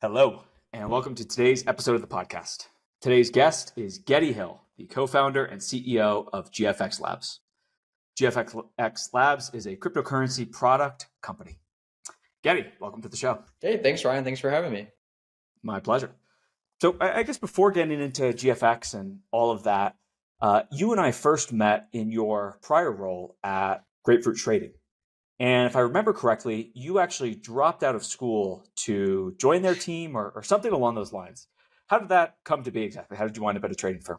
Hello, and welcome to today's episode of the podcast. Today's guest is Getty Hill, the co founder and CEO of GFX Labs. GFX Labs is a cryptocurrency product company. Getty, welcome to the show. Hey, thanks, Ryan. Thanks for having me. My pleasure. So, I guess before getting into GFX and all of that, uh, you and I first met in your prior role at Grapefruit Trading. And if I remember correctly, you actually dropped out of school to join their team or, or something along those lines. How did that come to be exactly? How did you wind up at a trading firm?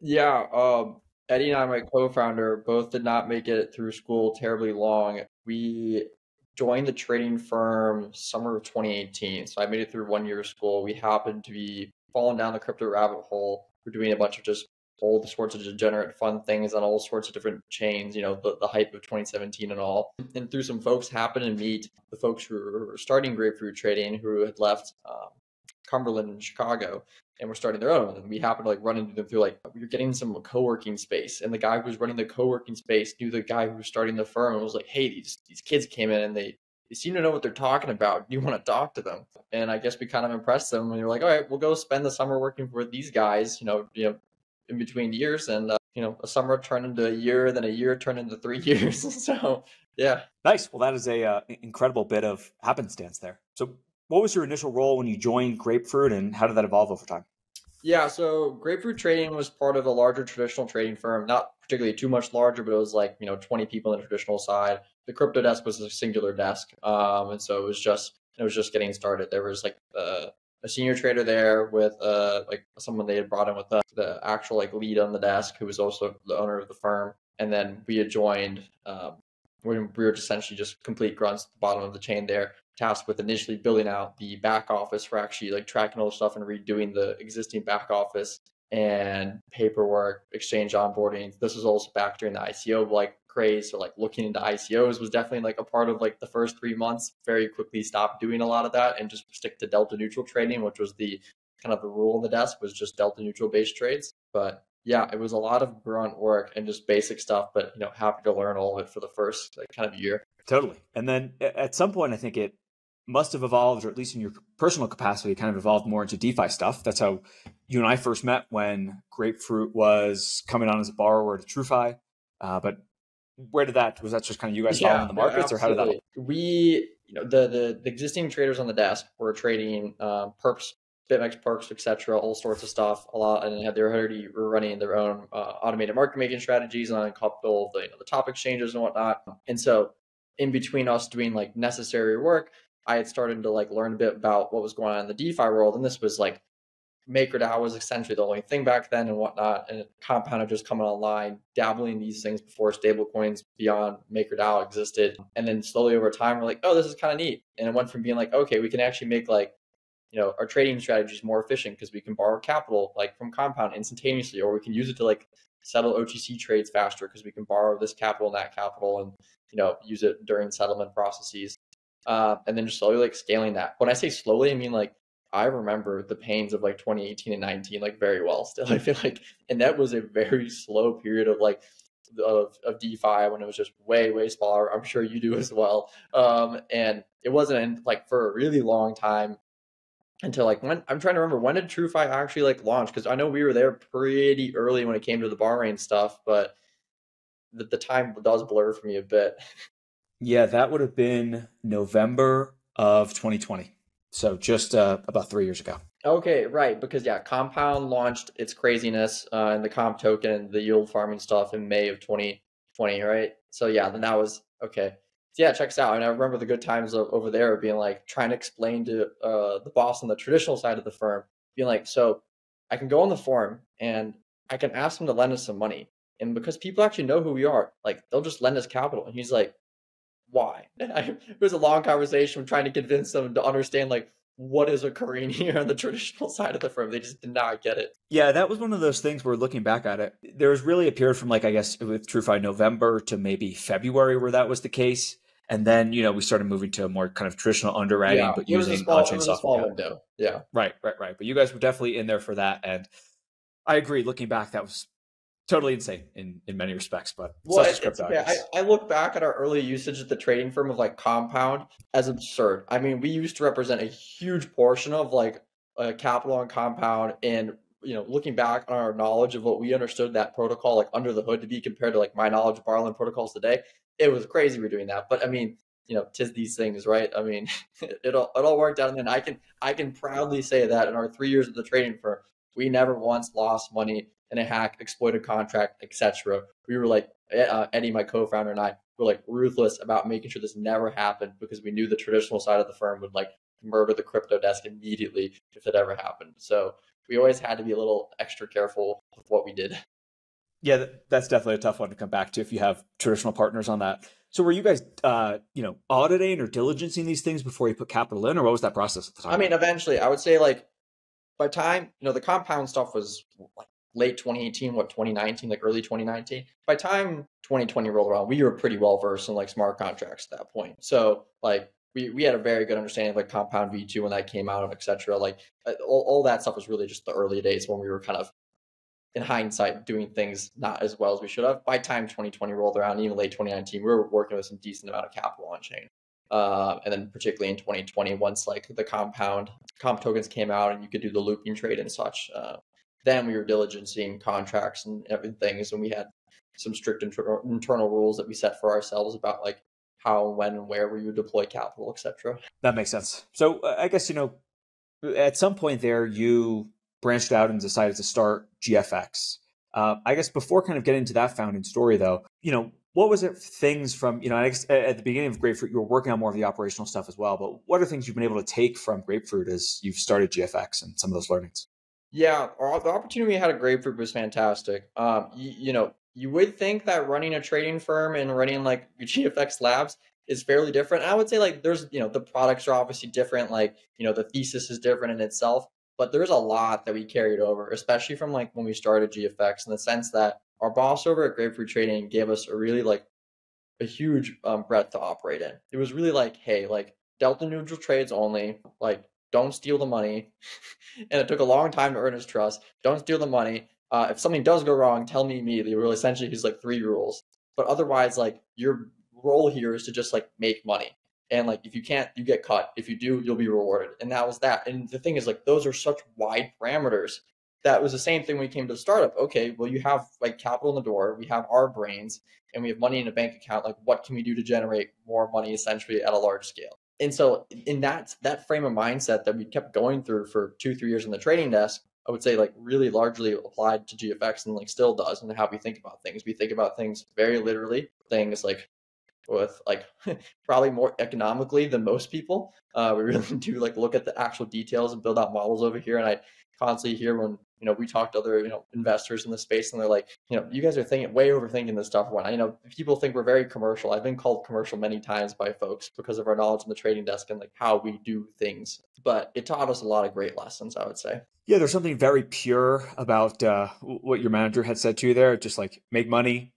Yeah, um, Eddie and I, my co-founder, both did not make it through school terribly long. We joined the trading firm summer of 2018. So I made it through one year of school. We happened to be falling down the crypto rabbit hole. We're doing a bunch of just all the sorts of degenerate fun things on all sorts of different chains, you know, the, the hype of 2017 and all. And through some folks, happened to meet the folks who were starting grapefruit trading who had left um, Cumberland in Chicago and were starting their own. And we happened to like run into them through like, we are getting some co-working space. And the guy who was running the co-working space knew the guy who was starting the firm and was like, hey, these, these kids came in and they, they seem to know what they're talking about. You want to talk to them? And I guess we kind of impressed them. And you're like, all right, we'll go spend the summer working for these guys. You know, you know, in between years and uh, you know a summer turned into a year then a year turned into three years. So yeah. Nice. Well that is a uh, incredible bit of happenstance there. So what was your initial role when you joined grapefruit and how did that evolve over time? Yeah so grapefruit trading was part of a larger traditional trading firm not particularly too much larger but it was like you know 20 people in the traditional side. The crypto desk was a singular desk um, and so it was just it was just getting started. There was like uh, a senior trader there with uh like someone they had brought in with the, the actual like lead on the desk who was also the owner of the firm. And then we had joined um, we were essentially just complete grunts at the bottom of the chain there tasked with initially building out the back office for actually like tracking all the stuff and redoing the existing back office and paperwork exchange onboarding. This was also back during the ico like craze or like looking into ICOs was definitely like a part of like the first three months. Very quickly stopped doing a lot of that and just stick to delta neutral trading, which was the kind of the rule on the desk was just delta neutral based trades. But yeah, it was a lot of grunt work and just basic stuff, but you know, happy to learn all of it for the first like, kind of year. Totally. And then at some point, I think it must have evolved, or at least in your personal capacity, kind of evolved more into DeFi stuff. That's how you and I first met when Grapefruit was coming on as a borrower to TrueFi. Uh, but where did that was that just kind of you guys yeah, following the markets or how did that we you know the, the, the existing traders on the desk were trading um, perps BitMEX perps etc all sorts of stuff a lot and had they're already running their own uh, automated market making strategies on a couple of the, you know, the top exchanges and whatnot. And so in between us doing like necessary work i had started to like learn a bit about what was going on in the defi world and this was like MakerDAO was essentially the only thing back then and whatnot, and Compound had just coming online, dabbling in these things before stablecoins beyond MakerDAO existed. And then slowly over time, we're like, oh, this is kind of neat. And it went from being like, okay, we can actually make like, you know, our trading strategies more efficient because we can borrow capital like from Compound instantaneously, or we can use it to like settle OTC trades faster because we can borrow this capital and that capital and, you know, use it during settlement processes. Uh, and then just slowly like scaling that. When I say slowly, I mean like I remember the pains of like 2018 and 19 like very well still. I feel like and that was a very slow period of like of, of DeFi when it was just way, way smaller. I'm sure you do as well. Um, and it wasn't like for a really long time until like when I'm trying to remember when did TrueFi actually like launch? Because I know we were there pretty early when it came to the borrowing stuff, but the, the time does blur for me a bit. Yeah, that would have been November of 2020. So just uh, about three years ago. Okay, right. Because yeah, Compound launched its craziness uh, and the comp token the yield farming stuff in May of 2020, right? So yeah, then that was okay. So yeah, checks out. And I remember the good times over there being like trying to explain to uh, the boss on the traditional side of the firm, being like, so I can go on the forum and I can ask them to lend us some money. And because people actually know who we are, like they'll just lend us capital. And he's like, why. I, it was a long conversation trying to convince them to understand like what is occurring here on the traditional side of the firm. They just did not get it. Yeah, that was one of those things where looking back at it, there was really a period from like I guess with TrueFi November to maybe February where that was the case. And then, you know, we started moving to a more kind of traditional underwriting, yeah, but using on-chain software. Window. Yeah. Right, right, right. But you guys were definitely in there for that. And I agree, looking back, that was totally insane in in many respects. But well, it, yeah, I, I, look back at our early usage at the trading firm of like Compound as absurd. I mean, we used to represent a huge portion of like uh, capital on Compound, and you know, looking back on our knowledge of what we understood that protocol like under the hood to be compared to like my knowledge of borrow-lend protocols today, it was crazy we're doing that. But I mean, you know, tis these things, right? I mean, it all it all worked out, and then I can I can proudly say that in our three years of the trading firm, we never once lost money in a hack, exploited contract, etc. We were like uh, Eddie, my co-founder, and I were like ruthless about making sure this never happened because we knew the traditional side of the firm would like murder the crypto desk immediately if it ever happened. So we always had to be a little extra careful with what we did. Yeah, that's definitely a tough one to come back to if you have traditional partners on that. So were you guys, uh, you know, auditing or diligencing these things before you put capital in, or what was that process at the time? I mean, eventually, I would say like by time you know the compound stuff was like late 2018, what 2019, like early 2019. By time 2020 rolled around, we were pretty well versed in like smart contracts at that point. So like we, we had a very good understanding of like compound v2 when that came out etc like uh, all, all that stuff was really just the early days when we were kind of in hindsight doing things not as well as we should have by time 2020 rolled around even late 2019 we were working with some decent amount of capital on chain uh, and then particularly in 2020 once like the compound comp tokens came out and you could do the looping trade and such uh, then we were diligencing contracts and everything and we had some strict inter- internal rules that we set for ourselves about like how, when, and where we would deploy capital, etc. That makes sense. So uh, I guess you know, at some point there, you branched out and decided to start GFX. Uh, I guess before kind of getting into that founding story, though, you know, what was it things from you know at the beginning of Grapefruit you were working on more of the operational stuff as well, but what are things you've been able to take from Grapefruit as you've started GFX and some of those learnings? Yeah, the opportunity we had at Grapefruit was fantastic. Um, you, you know, you would think that running a trading firm and running like GFX Labs is fairly different. I would say like there's you know the products are obviously different, like you know the thesis is different in itself, but there's a lot that we carried over, especially from like when we started GFX, in the sense that our boss over at Grapefruit Trading gave us a really like a huge um, breadth to operate in. It was really like, hey, like delta neutral trades only, like don't steal the money, and it took a long time to earn his trust. Don't steal the money uh, if something does go wrong, tell me immediately. Well, essentially, he's like three rules. But otherwise, like your role here is to just like make money. And like if you can't, you get cut. If you do, you'll be rewarded. And that was that. And the thing is, like those are such wide parameters. That was the same thing when we came to the startup. Okay, well, you have like capital in the door. We have our brains, and we have money in a bank account. Like, what can we do to generate more money, essentially, at a large scale? And so, in that that frame of mindset that we kept going through for two, three years on the trading desk, I would say like really largely applied to GFX and like still does and how we think about things. We think about things very literally, things like with like probably more economically than most people. Uh, we really do like look at the actual details and build out models over here. And I constantly hear when you know we talked to other you know investors in the space and they're like, you know, you guys are thinking way overthinking this stuff. When I you know people think we're very commercial. I've been called commercial many times by folks because of our knowledge in the trading desk and like how we do things. But it taught us a lot of great lessons, I would say. Yeah, there's something very pure about uh, what your manager had said to you there. Just like make money,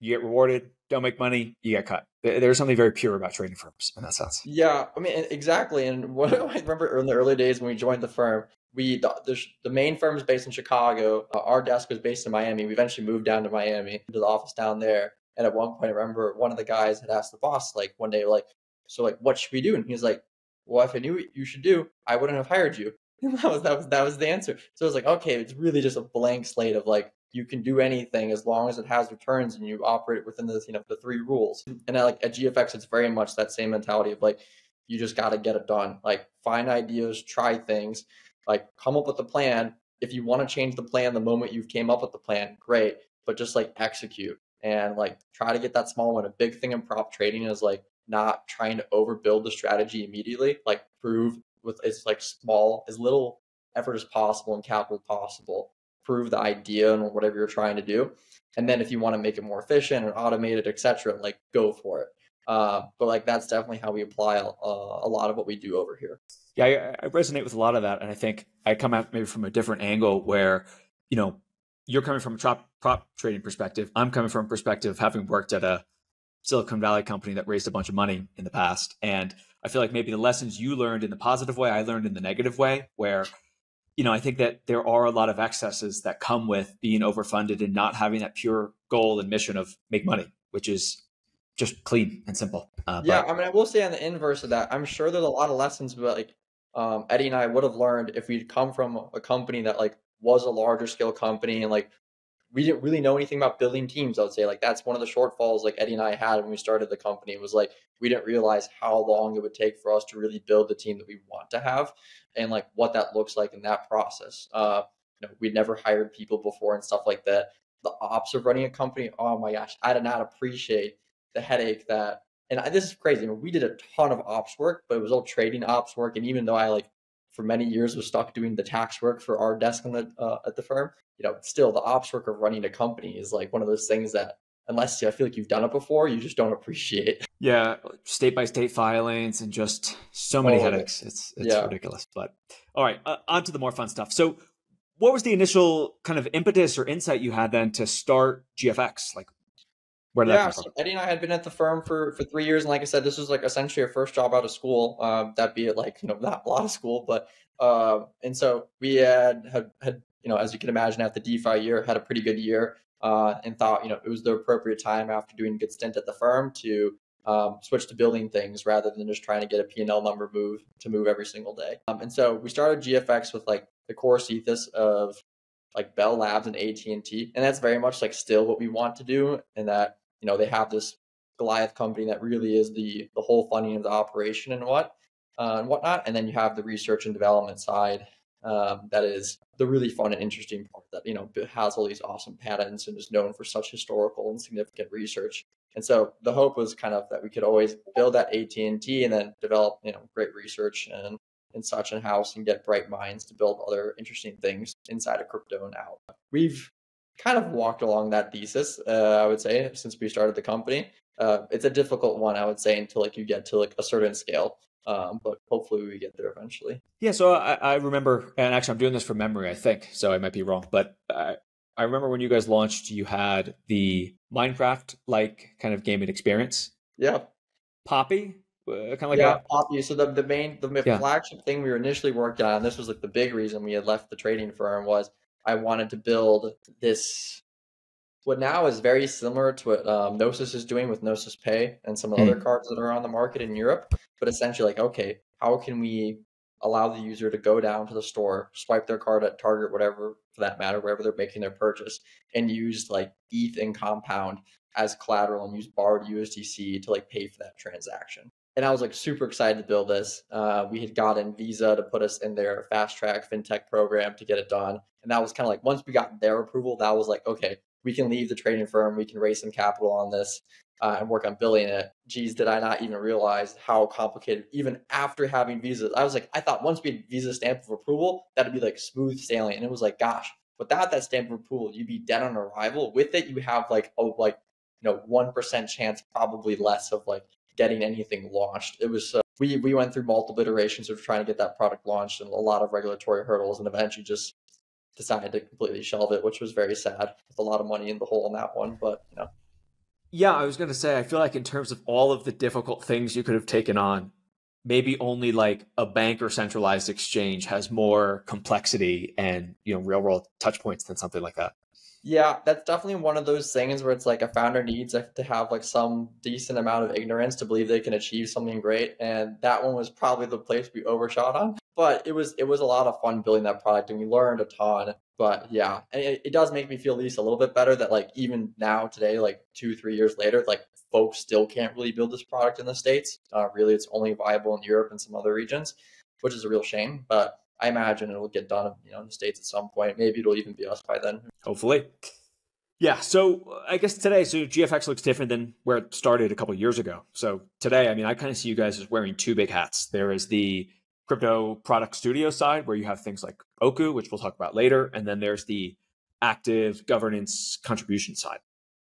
you get rewarded. Don't make money, you get cut. There's something very pure about trading firms in that sense. Yeah, I mean exactly. And what I remember in the early days when we joined the firm, we the, the main firm is based in Chicago. Uh, our desk was based in Miami. We eventually moved down to Miami to the office down there. And at one point, I remember one of the guys had asked the boss, like one day, like, so like, what should we do? And he was like, well, if I knew what you should do, I wouldn't have hired you. that was that was that was the answer. So it was like, okay, it's really just a blank slate of like you can do anything as long as it has returns and you operate within the you know the three rules. And at, like at GFX, it's very much that same mentality of like you just got to get it done. Like find ideas, try things, like come up with a plan. If you want to change the plan the moment you've came up with the plan, great. But just like execute and like try to get that small one. A big thing in prop trading is like not trying to overbuild the strategy immediately. Like prove with as like small, as little effort as possible and capital possible. Prove the idea and whatever you're trying to do, and then if you want to make it more efficient and automated, etc., like go for it. Uh, but like that's definitely how we apply a, a lot of what we do over here. Yeah, I, I resonate with a lot of that, and I think I come at maybe from a different angle where you know you're coming from a prop, prop trading perspective. I'm coming from a perspective of having worked at a Silicon Valley company that raised a bunch of money in the past. And I feel like maybe the lessons you learned in the positive way, I learned in the negative way, where you know, I think that there are a lot of excesses that come with being overfunded and not having that pure goal and mission of make money, which is just clean and simple. Uh, yeah, but... I mean, I will say on the inverse of that, I'm sure there's a lot of lessons, but like um, Eddie and I would have learned if we'd come from a company that like was a larger scale company and like we didn't really know anything about building teams. I would say like that's one of the shortfalls like Eddie and I had when we started the company was like we didn't realize how long it would take for us to really build the team that we want to have and like what that looks like in that process. Uh, you know, we'd never hired people before and stuff like that. The ops of running a company, oh my gosh, I did not appreciate the headache that. And I, this is crazy. I mean, we did a ton of ops work, but it was all trading ops work. And even though I like for many years was stuck doing the tax work for our desk on the uh, at the firm, you know, still the ops work of running a company is like one of those things that unless I feel like you've done it before, you just don't appreciate. Yeah, state by state filings and just so many oh, headaches. It's it's yeah. ridiculous. But all right, uh, on to the more fun stuff. So, what was the initial kind of impetus or insight you had then to start GFX? Like, where did yeah, that come from? So Eddie and I had been at the firm for for three years, and like I said, this was like essentially our first job out of school. Um, that be it like you know not a lot of school, but uh, and so we had had had you know as you can imagine at the DeFi year had a pretty good year uh, and thought you know it was the appropriate time after doing a good stint at the firm to um, switch to building things rather than just trying to get a P&L number move to move every single day. Um, and so we started GFX with like the core ethos of like Bell Labs and AT&T, and that's very much like still what we want to do. And that you know they have this Goliath company that really is the the whole funding of the operation and what uh, and whatnot. And then you have the research and development side um, that is the really fun and interesting part that you know has all these awesome patents and is known for such historical and significant research. And so the hope was kind of that we could always build that AT&T and then develop you know great research and and such in house and get bright minds to build other interesting things inside of crypto and out. We've kind of walked along that thesis, uh, I would say, since we started the company. Uh, it's a difficult one, I would say, until like you get to like a certain scale. Um, but hopefully we get there eventually. Yeah, so I, I, remember, and actually I'm doing this from memory, I think, so I might be wrong, but I, I remember when you guys launched, you had the Minecraft like kind of gaming experience. Yeah. Poppy, uh, kind of like yeah, that. Poppy. So the the main the yeah. flagship thing we were initially working on, this was like the big reason we had left the trading firm was I wanted to build this what now is very similar to what um, Gnosis is doing with Gnosis Pay and some mm. other cards that are on the market in Europe. But essentially, like, okay, how can we allow the user to go down to the store, swipe their card at Target, whatever for that matter, wherever they're making their purchase, and use like ETH and Compound as collateral and use borrowed USDC to like pay for that transaction. And I was like super excited to build this. Uh, we had gotten Visa to put us in their fast track fintech program to get it done. And that was kind of like once we got their approval, that was like, okay, we can leave the trading firm, we can raise some capital on this uh, and work on building it. Geez, did I not even realize how complicated, even after having Visa? I was like, I thought once we had Visa stamp of approval, that'd be like smooth sailing. And it was like, gosh, without that stamp of approval, you'd be dead on arrival. With it, you have like, oh, like, you know, 1% chance, probably less of like getting anything launched. It was, uh, we, we went through multiple iterations of trying to get that product launched and a lot of regulatory hurdles and eventually just decided to completely shelve it, which was very sad with a lot of money in the hole on that one. But you know. Yeah, I was gonna say I feel like in terms of all of the difficult things you could have taken on, maybe only like a bank or centralized exchange has more complexity and you know real world touch points than something like that. Yeah, that's definitely one of those things where it's like a founder needs to have like some decent amount of ignorance to believe they can achieve something great, and that one was probably the place we overshot on. But it was it was a lot of fun building that product and we learned a ton. But yeah it, it does make me feel at least a little bit better that like even now today like two three years later like folks still can't really build this product in the states. Uh, really it's only viable in europe and some other regions which is a real shame but i imagine it'll get done you know in the states at some point maybe it'll even be us by then hopefully yeah, so I guess today, so GFX looks different than where it started a couple years ago. So today, I mean, I kind of see you guys as wearing two big hats. There is the crypto product studio side where you have things like Oku, which we'll talk about later, and then there's the active governance contribution side.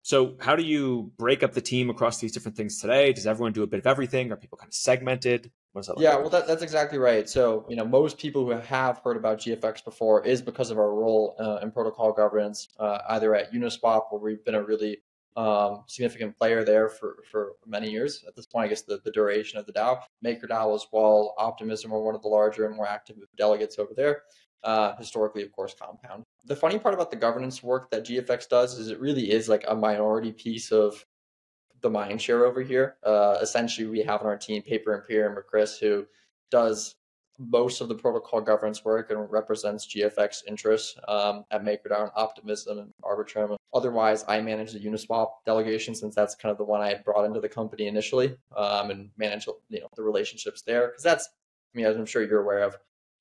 So, how do you break up the team across these different things today? Does everyone do a bit of everything? Are people kind of segmented? Yeah, well, that, that's exactly right. So, you know, most people who have heard about GFX before is because of our role uh, in protocol governance, uh, either at Uniswap, where we've been a really um, significant player there for, for many years. At this point, I guess the, the duration of the DAO. MakerDAO as well, Optimism are one of the larger and more active delegates over there. Uh, historically, of course, Compound. The funny part about the governance work that GFX does is it really is like a minority piece of the mind share over here. Uh, essentially, we have on our team Paper Imperium or Chris, who does most of the protocol governance work and represents GFX interests um, at MakerDAO, and Optimism, and Arbitrum. Otherwise, I manage the Uniswap delegation since that's kind of the one I had brought into the company initially um, and manage you know the relationships there because that's I mean as I'm sure you're aware of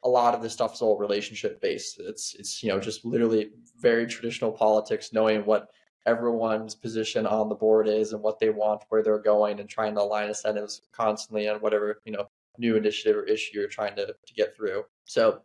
a lot of this stuff is all relationship based. It's it's you know just literally very traditional politics, knowing what everyone's position on the board is and what they want, where they're going, and trying to align incentives constantly on whatever you know new initiative or issue you're trying to, to get through. So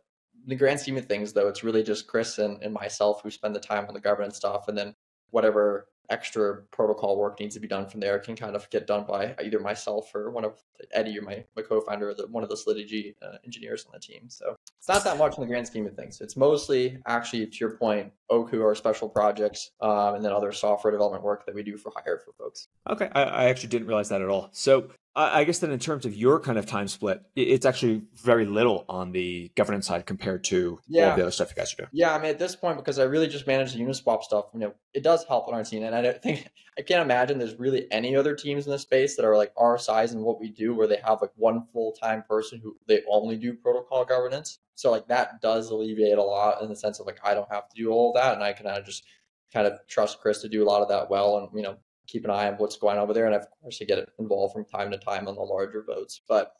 the grand scheme of things, though, it's really just Chris and, and myself who spend the time on the governance stuff, and then whatever extra protocol work needs to be done from there can kind of get done by either myself or one of Eddie or my, my co-founder or the, one of the Solidity uh, engineers on the team. So it's not that much in the grand scheme of things. It's mostly actually, to your point, Oku, our special projects, um, and then other software development work that we do for hire for folks. Okay, I, I actually didn't realize that at all. So I guess then in terms of your kind of time split, it's actually very little on the governance side compared to yeah. all the other stuff you guys are doing. Yeah, I mean at this point because I really just manage the Uniswap stuff, you know, it does help on our team, and I don't think I can't imagine there's really any other teams in the space that are like our size and what we do, where they have like one full time person who they only do protocol governance. So like that does alleviate a lot in the sense of like I don't have to do all of that, and I can kind of just kind of trust Chris to do a lot of that well, and you know keep an eye on what's going on over there. And of course, you get involved from time to time on the larger votes. But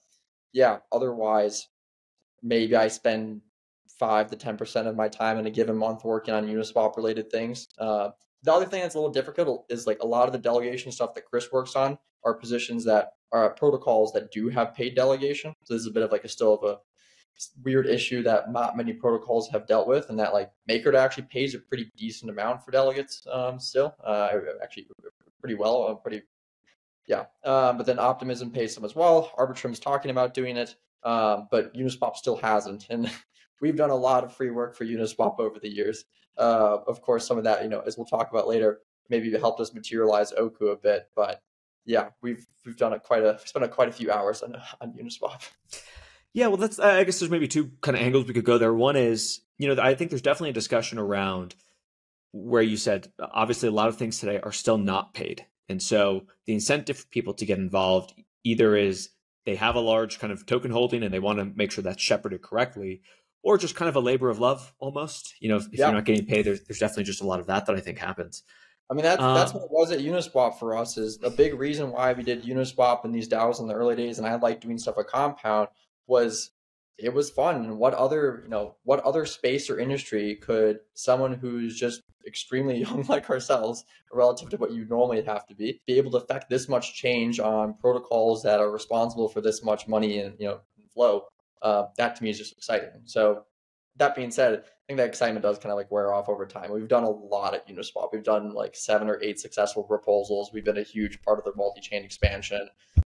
yeah, otherwise, maybe I spend five to ten percent of my time in a given month working on Uniswap related things. Uh, the other thing that's a little difficult is like a lot of the delegation stuff that Chris works on are positions that are protocols that do have paid delegation. So this is a bit of like a still of a weird issue that not many protocols have dealt with, and that like Maker actually pays a pretty decent amount for delegates um, still. Uh, actually, pretty well, uh, pretty yeah. Um, but then Optimism pays some as well. Arbitrum's talking about doing it, um, but Uniswap still hasn't, and we've done a lot of free work for Uniswap over the years. Uh, of course, some of that, you know, as we'll talk about later, maybe helped us materialize Oku a bit, but yeah, we've we've done it quite a spent a, quite a few hours on on Uniswap. Yeah, well, that's I guess there's maybe two kind of angles we could go there. One is, you know, I think there's definitely a discussion around where you said obviously a lot of things today are still not paid. And so the incentive for people to get involved either is they have a large kind of token holding and they want to make sure that's shepherded correctly, or just kind of a labor of love almost. You know, if, if yeah. you're not getting paid, there's, there's definitely just a lot of that that I think happens. I mean, that's, um, that's what it was at Uniswap for us is a big reason why we did Uniswap and these DAOs in the early days. And I like doing stuff at Compound was it was fun. And what other, you know, what other space or industry could someone who's just extremely young like ourselves relative to what you normally have to be be able to affect this much change on protocols that are responsible for this much money and you know flow uh, that to me is just exciting. So that being said i think that excitement does kind of like wear off over time. We've done a lot at uniswap. We've done like seven or eight successful proposals. We've been a huge part of the multi-chain expansion.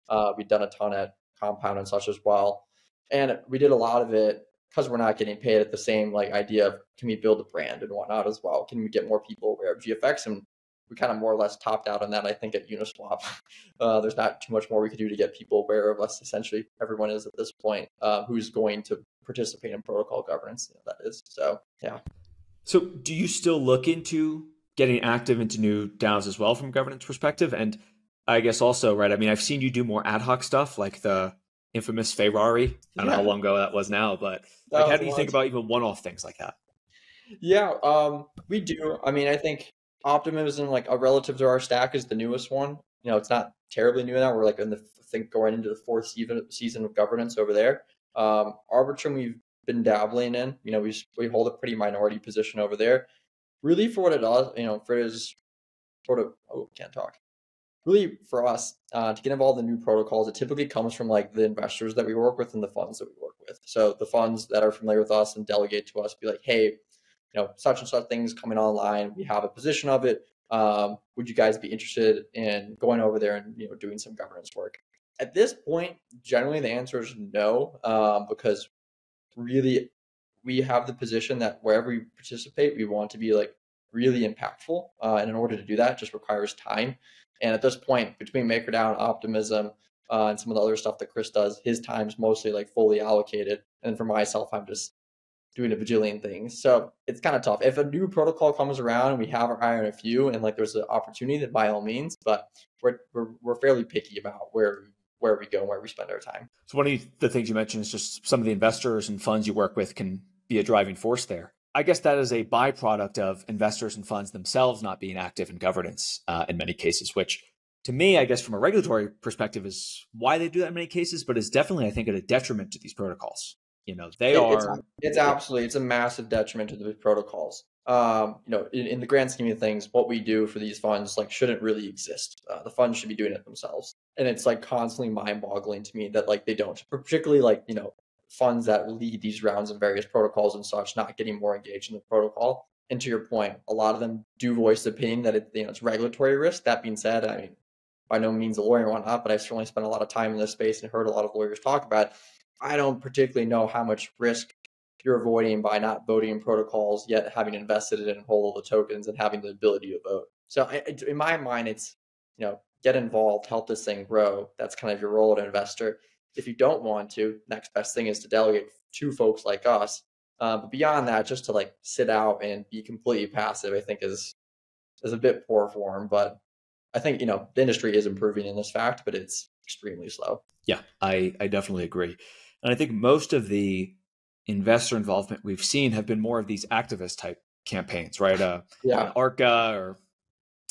Uh, we've done a ton at compound and such as well and we did a lot of it because we're not getting paid at the same like idea of can we build a brand and whatnot as well? Can we get more people aware of GFX? And we kind of more or less topped out on that. I think at Uniswap, uh, there's not too much more we could do to get people aware of us. Essentially, everyone is at this point uh, who's going to participate in protocol governance. That is so. Yeah. So, do you still look into getting active into new DAOs as well from governance perspective? And I guess also, right? I mean, I've seen you do more ad hoc stuff like the infamous Ferrari. I don't yeah. know how long ago that was now, but like, how do you think about even one-off things like that? Yeah, um, we do. I mean, I think Optimism, like a relative to our stack, is the newest one. You know, it's not terribly new now. We're like in the I think going into the fourth season season of governance over there. Um, Arbitrum, we've been dabbling in. You know, we we hold a pretty minority position over there. Really, for what it does, you know, for it is sort of oh, can't talk really for us uh, to get involved in new protocols, it typically comes from like the investors that we work with and the funds that we work with. So the funds that are familiar with us and delegate to us, be like, hey, you know, such and such things coming online. We have a position of it. Um, would you guys be interested in going over there and you know doing some governance work? At this point, generally the answer is no, um, because really we have the position that wherever we participate, we want to be like really impactful, uh, and in order to do that, just requires time. And at this point, between MakerDAO, Optimism, uh, and some of the other stuff that Chris does, his time's mostly like fully allocated. And for myself, I'm just doing a bajillion things. So it's kind of tough. If a new protocol comes around and we have our eye on a few and like there's an opportunity, then by all means. But we're we're, we're fairly picky about where where we go and where we spend our time. So one of the things you mentioned is just some of the investors and funds you work with can be a driving force there. I guess that is a byproduct of investors and funds themselves not being active in governance uh, in many cases, which to me, I guess from a regulatory perspective, is why they do that in many cases, but is definitely, I think, at a detriment to these protocols. You know, they it, are. It's, it's, absolutely it's a massive detriment to the protocols. Um, you know, in, in, the grand scheme of things, what we do for these funds like shouldn't really exist. Uh, the funds should be doing it themselves, and it's like constantly mind-boggling to me that like they don't. Particularly like you know funds that lead these rounds and various protocols and such, not getting more engaged in the protocol. And to your point, a lot of them do voice the opinion that it, you know it's regulatory risk. That being said, I mean, by no means a lawyer or whatnot, but I've certainly spent a lot of time in this space and heard a lot of lawyers talk about. It. I don't particularly know how much risk you're avoiding by not voting in protocols, yet having invested in hold all the tokens and having the ability to vote. So in my mind, it's you know get involved, help this thing grow. That's kind of your role as an investor. If you don't want to, next best thing is to delegate to folks like us. Uh, but beyond that, just to like sit out and be completely passive, I think is is a bit poor form. But I think you know the industry is improving in this fact, but it's extremely slow. Yeah, I I definitely agree, and I think most of the investor involvement we've seen have been more of these activist type campaigns, right? Uh, yeah, ARCA or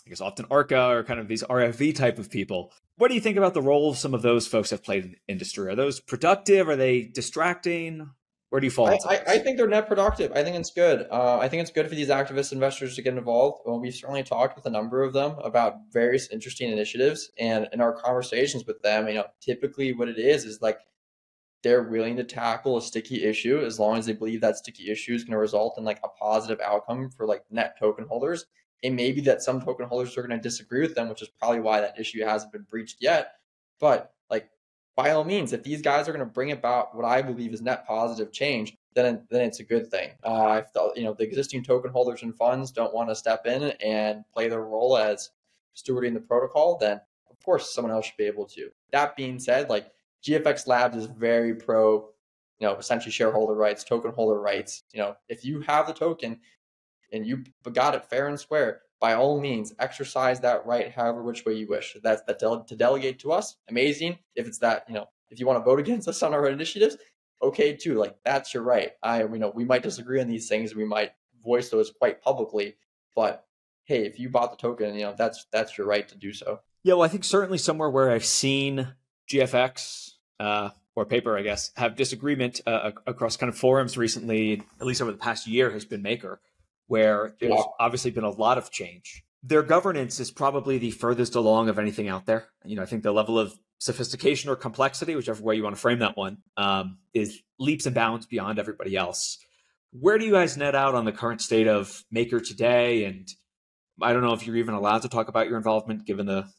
I guess often ARCA or kind of these RFV type of people. What do you think about the role some of those folks have played in the industry? Are those productive? Are they distracting? Where do you fall? I, I, I, think they're net productive. I think it's good. Uh, I think it's good for these activist investors to get involved. Well, we've certainly talked with a number of them about various interesting initiatives, and in our conversations with them, you know, typically what it is is like they're willing to tackle a sticky issue as long as they believe that sticky issue is going to result in like a positive outcome for like net token holders. It may be that some token holders are going to disagree with them, which is probably why that issue hasn't been breached yet. But like by all means, if these guys are going to bring about what I believe is net positive change, then then it's a good thing. Uh, if the, you know the existing token holders and funds don't want to step in and play their role as stewarding the protocol, then of course someone else should be able to. That being said, like GFX Labs is very pro, you know, essentially shareholder rights, token holder rights. You know, if you have the token and you got it fair and square, by all means, exercise that right however which way you wish. That's that to delegate to us, amazing. If it's that, you know, if you want to vote against us on our initiatives, okay too. Like that's your right. I, you know, we might disagree on these things. We might voice those quite publicly, but hey, if you bought the token, you know, that's that's your right to do so. Yeah, well, I think certainly somewhere where I've seen GFX uh, or paper, I guess, have disagreement uh, across kind of forums recently, at least over the past year, has been Maker where there's yeah. obviously been a lot of change. Their governance is probably the furthest along of anything out there. You know, I think the level of sophistication or complexity, whichever way you want to frame that one, um, is leaps and bounds beyond everybody else. Where do you guys net out on the current state of Maker today? And I don't know if you're even allowed to talk about your involvement given the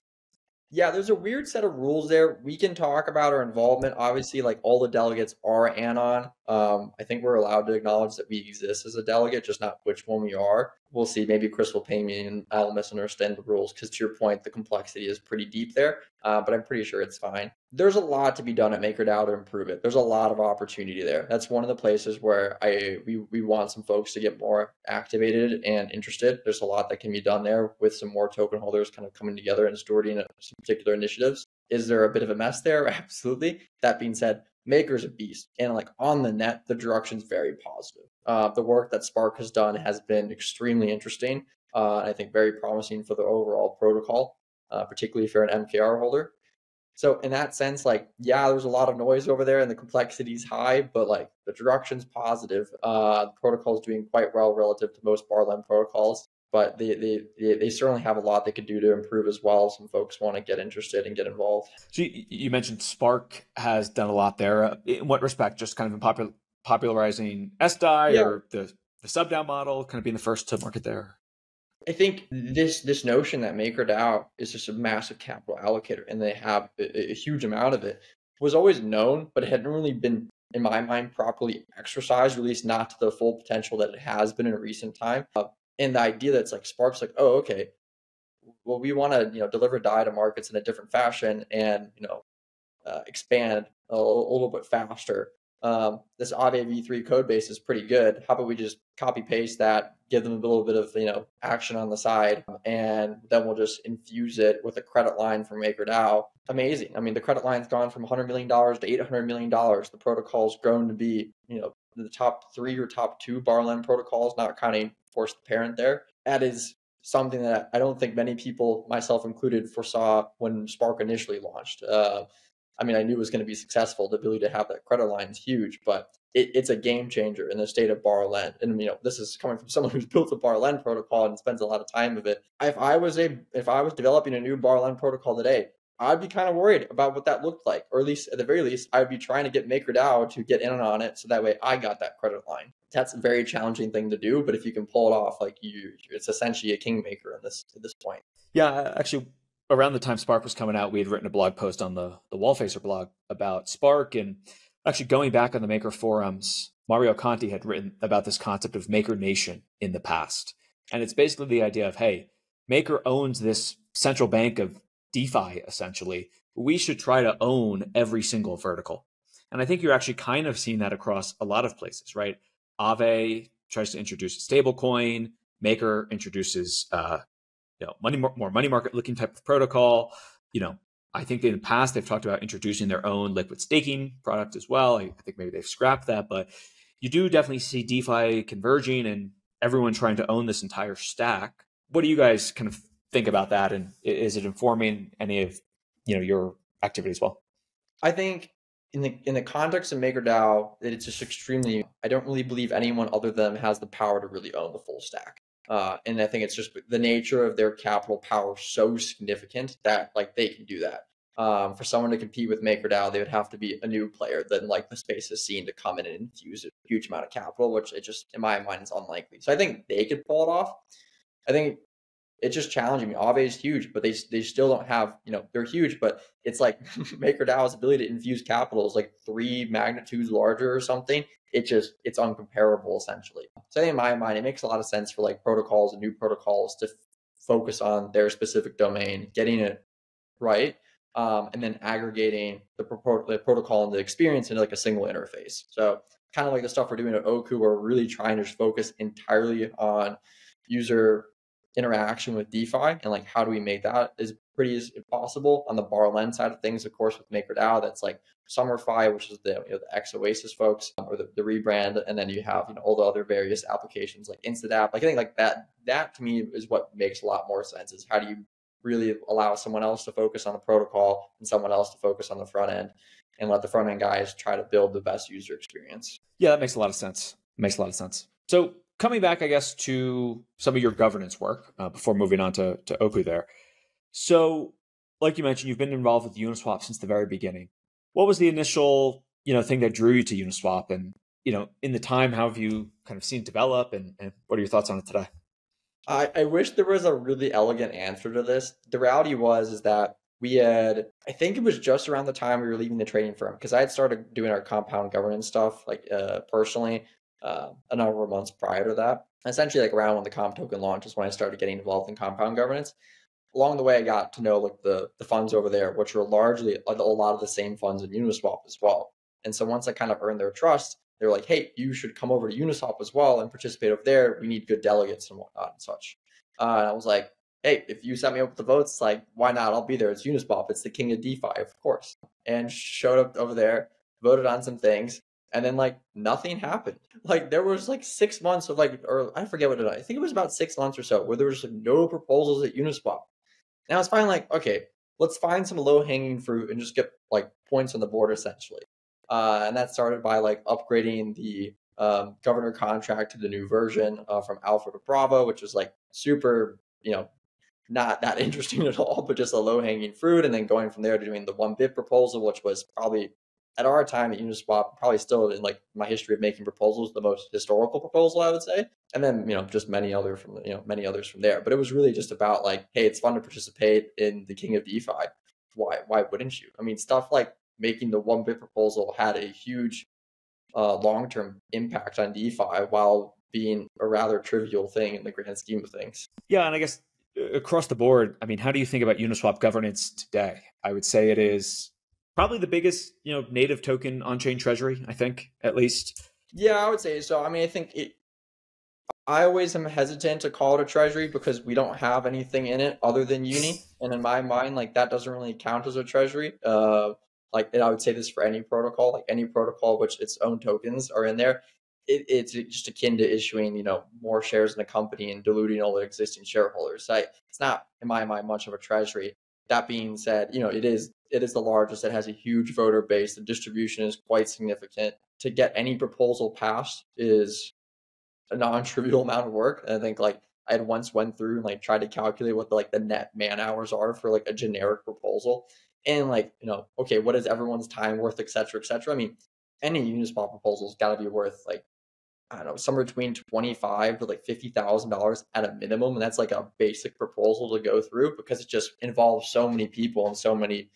yeah, there's a weird set of rules there. We can talk about our involvement. Obviously, like all the delegates are Anon. Um, I think we're allowed to acknowledge that we exist as a delegate, just not which one we are. We'll see. Maybe Chris will pay me and I'll misunderstand the rules because, to your point, the complexity is pretty deep there. Uh, but I'm pretty sure it's fine. There's a lot to be done at MakerDAO to improve it. There's a lot of opportunity there. That's one of the places where I we, we want some folks to get more activated and interested. There's a lot that can be done there with some more token holders kind of coming together and stewarding some particular initiatives. Is there a bit of a mess there? Absolutely. That being said, Maker's a beast. And like on the net, the direction's very positive. Uh, the work that Spark has done has been extremely interesting. Uh, I think very promising for the overall protocol, uh, particularly if you're an MKR holder. So in that sense, like yeah, there's a lot of noise over there and the complexity is high, but like the direction's positive. Uh, the protocol is doing quite well relative to most borrow-lend protocols but they, they, they certainly have a lot they could do to improve as well. Some folks want to get interested and get involved. So you, you mentioned Spark has done a lot there. Uh, in what respect? Just kind of in popular, popularizing SDAI yeah. or the, the sub DAO model, kind of being the first to market there? I think this this notion that MakerDAO is just a massive capital allocator and they have a, a huge amount of it was always known, but it hadn't really been in my mind properly exercised, or at least not to the full potential that it has been in recent time. Uh, and the idea that's like Spark's like, oh, okay, well, we want to you know deliver DAI to markets in a different fashion and you know uh, expand a, a, little bit faster. um, this Aave v3 code base is pretty good. How about we just copy paste that, give them a little bit of you know action on the side, and then we'll just infuse it with a credit line from MakerDAO. Amazing. I mean, the credit line's gone from 100 million dollars to 800 million dollars. The protocol's grown to be you know the top three or top two borrow-lend protocols, not counting Force the Parent there. That is something that I don't think many people, myself included, foresaw when Spark initially launched. Uh, I mean, I knew it was going to be successful. The ability to have that credit line is huge, but it, it's a game changer in the state of borrow-lend. And you know, this is coming from someone who's built a borrow-lend protocol and spends a lot of time with it. If I was a if I was developing a new borrow-lend protocol today, I'd be kind of worried about what that looked like, or at least at the very least, I'd be trying to get MakerDAO to get in on it, so that way I got that credit line. That's a very challenging thing to do, but if you can pull it off, like you, it's essentially a kingmaker in this at this point. Yeah, actually, around the time Spark was coming out, we had written a blog post on the the Wallfacer blog about Spark, and actually going back on the Maker forums, Mario Conti had written about this concept of Maker Nation in the past, and it's basically the idea of hey, Maker owns this central bank of DeFi essentially. We should try to own every single vertical, and I think you're actually kind of seeing that across a lot of places, right? Aave tries to introduce a stablecoin. Maker introduces uh, you know money more money market looking type of protocol. You know i think in the past they've talked about introducing their own liquid staking product as well. I, I think maybe they've scrapped that but you do definitely see defi converging and everyone trying to own this entire stack. What do you guys kind of think about that? And is it informing any of you know your activity as well? I think in the in the context of MakerDAO, it's just extremely. I don't really believe anyone other than has the power to really own the full stack. Uh, and I think it's just the nature of their capital power so significant that like they can do that. Um, for someone to compete with MakerDAO, they would have to be a new player that like the space has seen to come in and infuse a huge amount of capital, which it just in my mind is unlikely. So I think they could pull it off. I think it's just challenging me. Aave is huge, but they they still don't have you know they're huge, but it's like MakerDAO's ability to infuse capital is like three magnitudes larger or something, it just it's uncomparable essentially. So in my mind, it makes a lot of sense for like protocols and new protocols to f- focus on their specific domain, getting it right, um, and then aggregating the, pro- the protocol and the experience into like a single interface. So kind of like the stuff we're doing at Oku, we're really trying to focus entirely on user interaction with DeFi and like how do we make that as pretty as possible on the borrow-lend side of things. Of course, with MakerDAO, that's like Summerfi, which is the you know, the X Oasis folks um, or the, the rebrand, and then you have you know all the other various applications like Instadapp. Like I think like that that to me is what makes a lot more sense. Is how do you really allow someone else to focus on the protocol and someone else to focus on the front end, and let the front end guys try to build the best user experience. Yeah, that makes a lot of sense. makes a lot of sense. So coming back, I guess, to some of your governance work uh, before moving on to, to Oku there. So, like you mentioned, you've been involved with Uniswap since the very beginning. What was the initial, you know, thing that drew you to Uniswap, and you know, in the time, how have you kind of seen it develop, and, and what are your thoughts on it today? I, I wish there was a really elegant answer to this. The reality was is that we had, I think it was just around the time we were leaving the trading firm because I had started doing our compound governance stuff like uh, personally uh, a number of months prior to that. Essentially, like around when the comp token launched is when I started getting involved in compound governance along the way, I got to know like the the funds over there, which were largely a, lot of the same funds in Uniswap as well. And so once I kind of earned their trust, they were like, "Hey, you should come over to Uniswap as well and participate over there. We need good delegates and whatnot and such." Uh, and I was like, "Hey, if you set me up with the votes, like, why not? I'll be there. It's Uniswap. It's the king of DeFi, of course." And showed up over there, voted on some things, and then like nothing happened. Like there was like six months of like, or I forget what it. Was. I think it was about six months or so where there was like, no proposals at Uniswap. Now it's finally like, okay, let's find some low hanging fruit and just get like points on the board essentially. Uh, and that started by like upgrading the um, governor contract to the new version uh, from Alpha to Bravo, which was like super, you know, not that interesting at all, but just a low hanging fruit. And then going from there to doing the one bip proposal, which was probably at our time at Uniswap, probably still in like my history of making proposals, the most historical proposal I would say. And then you know just many other from you know many others from there. But it was really just about like, hey, it's fun to participate in the King of DeFi. Why why wouldn't you? I mean, stuff like making the one bip proposal had a huge uh, long term impact on DeFi while being a rather trivial thing in the grand scheme of things. Yeah, and I guess uh, across the board, I mean, how do you think about Uniswap governance today? I would say it is probably the biggest, you know, native token on-chain treasury, I think, at least. Yeah, I would say so. I mean, I think it I always am hesitant to call it a treasury because we don't have anything in it other than Uni, and in my mind, like that doesn't really count as a treasury. Uh, like, and I would say this for any protocol, like any protocol which its own tokens are in there, it, it's just akin to issuing, you know, more shares in a company and diluting all the existing shareholders. I, it's not, in my mind, much of a treasury. That being said, you know, it is it is the largest. It has a huge voter base. The distribution is quite significant. To get any proposal passed is a non-trivial amount of work. And I think like I had once went through and like tried to calculate what the like the net man hours are for like a generic proposal. And like, you know, okay, what is everyone's time worth, et cetera, et cetera. I mean, any Uniswap proposal's gotta be worth like I don't know, somewhere between twenty five to like fifty thousand dollars at a minimum, and that's like a basic proposal to go through because it just involves so many people and so many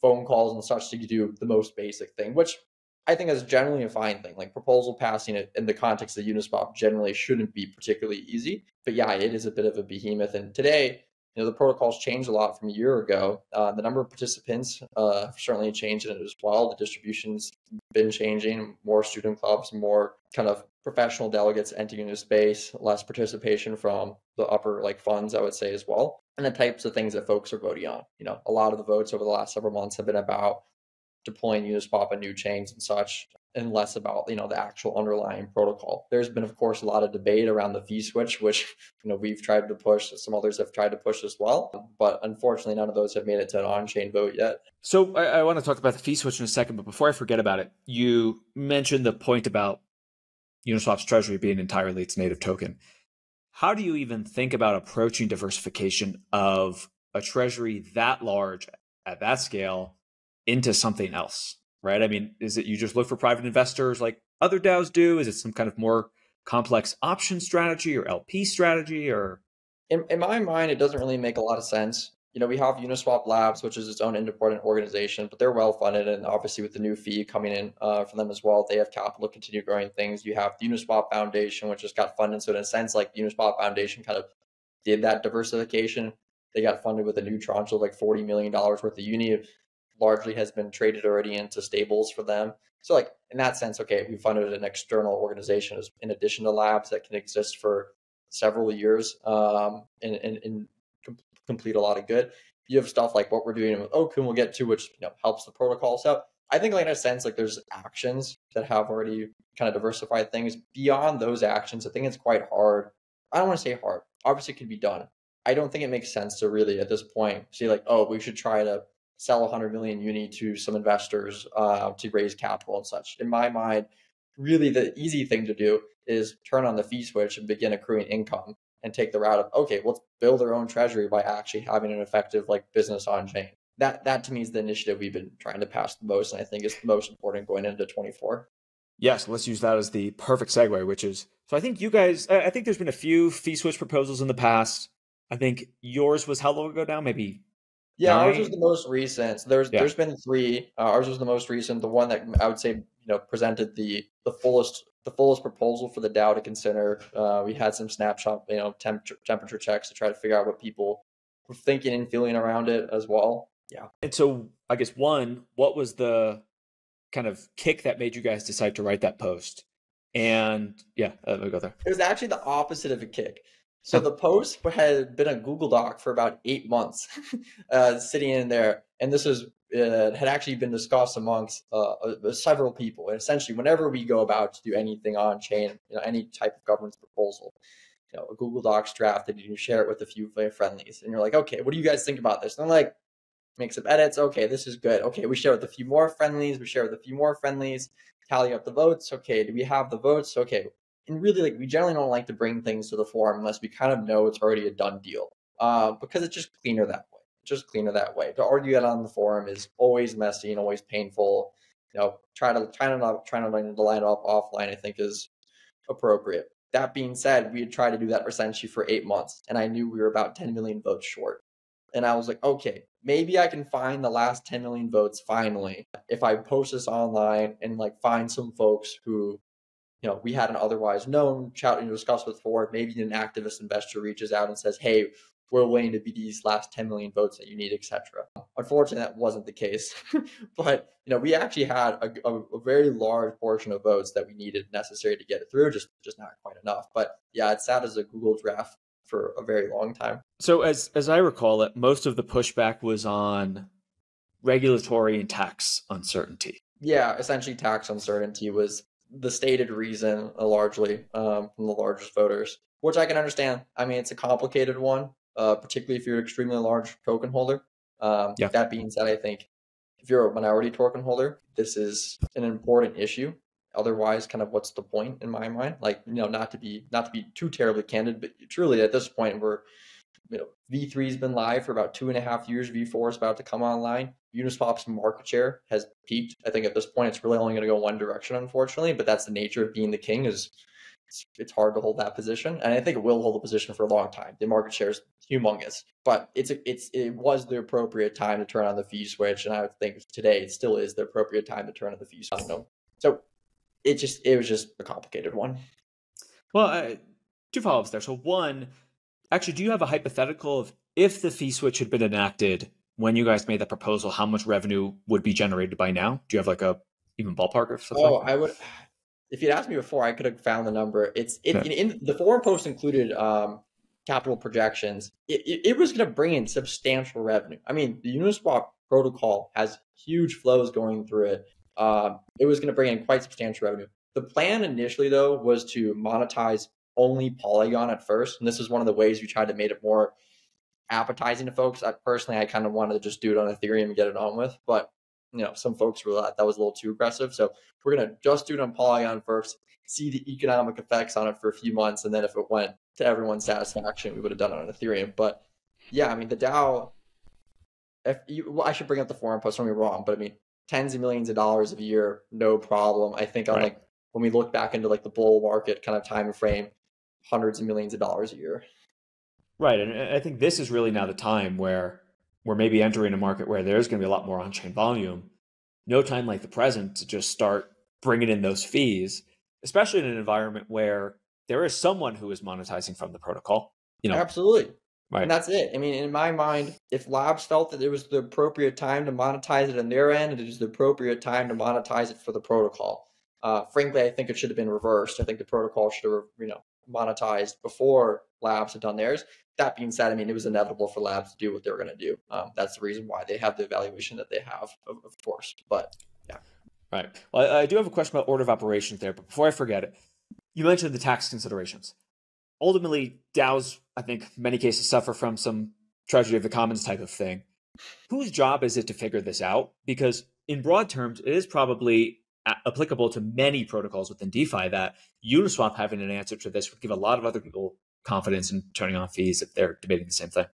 phone calls and such to do the most basic thing, which I think is generally a fine thing. Like proposal passing it in the context of Uniswap generally shouldn't be particularly easy. But yeah, it is a bit of a behemoth. And today, you know, the protocol's changed a lot from a year ago. Uh, the number of participants uh, certainly changed in it as well. The distribution's been changing. More student clubs, more kind of professional delegates entering the space, less participation from the upper like funds, I would say as well, and the types of things that folks are voting on. You know, a lot of the votes over the last several months have been about deploying Uniswap and new chains and such, and less about you know the actual underlying protocol. There's been, of course, a lot of debate around the fee switch, which you know we've tried to push. Some others have tried to push as well, but unfortunately, none of those have made it to an on-chain vote yet. So I, I want to talk about the fee switch in a second, but before I forget about it, you mentioned the point about Uniswap's treasury being entirely its native token. How do you even think about approaching diversification of a treasury that large at that scale into something else, right? I mean, is it you just look for private investors like other DAOs do? Is it some kind of more complex option strategy or LP strategy or? In, in my mind, it doesn't really make a lot of sense. You know, we have Uniswap Labs, which is its own independent organization, but they're well funded. And obviously, with the new fee coming in uh, for them as well, they have capital to continue growing things. You have the Uniswap Foundation, which just got funded. So, in a sense, like Uniswap Foundation kind of did that diversification. They got funded with a new tranche of like $40 million worth of Uni largely has been traded already into stables for them. So, like in that sense, okay, we funded an external organization in addition to labs that can exist for several years um, and, and, and complete a lot of good. You have stuff like what we're doing with Okun, we'll get to, which you know helps the protocol. So I think, like in a sense, like there's actions that have already kind of diversified things. Beyond those actions, I think it's quite hard. I don't want to say hard. Obviously, it could be done. I don't think it makes sense to really at this point say like, oh, we should try to sell 100 million uni to some investors uh, to raise capital and such. In my mind, really the easy thing to do is turn on the fee switch and begin accruing income and take the route of okay, let's build our own treasury by actually having an effective like business on chain. That that to me is the initiative we've been trying to pass the most, and I think is the most important going into 24. Yes, let's use that as the perfect segue, which is so I think you guys I think there's been a few fee switch proposals in the past. I think yours was how long ago now? Maybe yeah, ours was the most recent. There's yeah. there's been three. Uh, ours was the most recent. The one that I would say you know presented the the fullest the fullest proposal for the DAO to consider. Uh, we had some snapshot you know temperature temperature checks to try to figure out what people were thinking and feeling around it as well. Yeah. And so I guess one, what was the kind of kick that made you guys decide to write that post? And yeah, uh, we'll go there. It was actually the opposite of a kick. So the post had been a Google Doc for about eight months, uh, sitting in there, and this was uh, had actually been discussed amongst uh, uh, several people. And essentially, whenever we go about to do anything on chain, you know, any type of governance proposal, you know, a Google Docs draft, and you share it with a few friendlies, and you're like, okay, what do you guys think about this? And I'm like, make some edits. Okay, this is good. Okay, we share with a few more friendlies. We share with a few more friendlies. Tally up the votes. Okay, do we have the votes? Okay, and really like we generally don't like to bring things to the forum unless we kind of know it's already a done deal uh, because it's just cleaner that way just cleaner that way. To argue that on the forum is always messy and always painful. You know try to try to not try to line it up offline i think is appropriate. That being said we had tried to do that essentially for eight months and i knew we were about 10 million votes short. And i was like okay maybe i can find the last 10 million votes finally. If i post this online and like find some folks who you know, we hadn't otherwise known, chat and discussed before. Maybe an activist investor reaches out and says, "Hey, we're waiting to be these last 10 million votes that you need, etc. Unfortunately, that wasn't the case. but you know, we actually had a, a, a, very large portion of votes that we needed necessary to get it through, just just not quite enough. But yeah, it sat as a Google draft for a very long time. So as as I recall it, most of the pushback was on regulatory and tax uncertainty. Yeah, essentially tax uncertainty was the stated reason uh, largely um, from the largest voters, which I can understand. I mean, it's a complicated one uh, particularly if you're an extremely large token holder. Um, yeah. That being said, I think if you're a minority token holder, this is an important issue. Otherwise, kind of what's the point in my mind? Like, you know, not to be not to be too terribly candid, but truly at this point, we're you know, V3 has been live for about two and a half years. V4 is about to come online. Uniswap's market share has peaked. I think at this point, it's really only going to go one direction, unfortunately. But that's the nature of being the king. Is it's, it's hard to hold that position, and I think it will hold the position for a long time. The market share is humongous, but it's a, it's it was the appropriate time to turn on the fee switch, and I think today it still is the appropriate time to turn on the fee switch. So it just it was just a complicated one. Well, two follow ups there. So one, actually, do you have a hypothetical of if the fee switch had been enacted when you guys made that proposal, how much revenue would be generated by now? Do you have like a even ballpark or something? Oh, I would if you'd asked me before, I could have found the number. It's it, yeah. in, in, the forum post included um, capital projections. It, it, it was going to bring in substantial revenue. I mean, the Uniswap protocol has huge flows going through it. Um, it was going to bring in quite substantial revenue. The plan initially, though, was to monetize only Polygon at first, and this is one of the ways we tried to make it more appetizing to folks. I, personally, I kind of wanted to just do it on Ethereum and get it on with, but you know, some folks were like, that was a little too aggressive. So we're going to just do it on Polygon first, see the economic effects on it for a few months. And then if it went to everyone's satisfaction, we would have done it on Ethereum. But yeah, I mean, the DAO. if you, well, I should bring up the forum post, don't be wrong, but I mean, tens of millions of dollars a year, no problem. I think on right. like, when we look back into like the bull market kind of time frame, hundreds of millions of dollars a year. Right. And I think this is really now the time where we're maybe entering a market where there's going to be a lot more on-chain volume no time like the present to just start bringing in those fees especially in an environment where there is someone who is monetizing from the protocol you know? Absolutely. Right. and that's it. I mean in my mind if labs felt that it was the appropriate time to monetize it on their end it is the appropriate time to monetize it for the protocol. Uh, frankly i think it should have been reversed. I think the protocol should have you know monetized before labs had done theirs that being said, I mean, it was inevitable for labs to do what they were going to do. Um, that's the reason why they have the evaluation that they have, of, of course. But yeah. Right. Well, I, I do have a question about order of operations there, but before I forget it, you mentioned the tax considerations. Ultimately, DAOs, I think, many cases suffer from some treasury of the commons type of thing. Whose job is it to figure this out? Because in broad terms, it is probably applicable to many protocols within DeFi that Uniswap having an answer to this would give a lot of other people confidence in turning on fees if they're debating the same thing?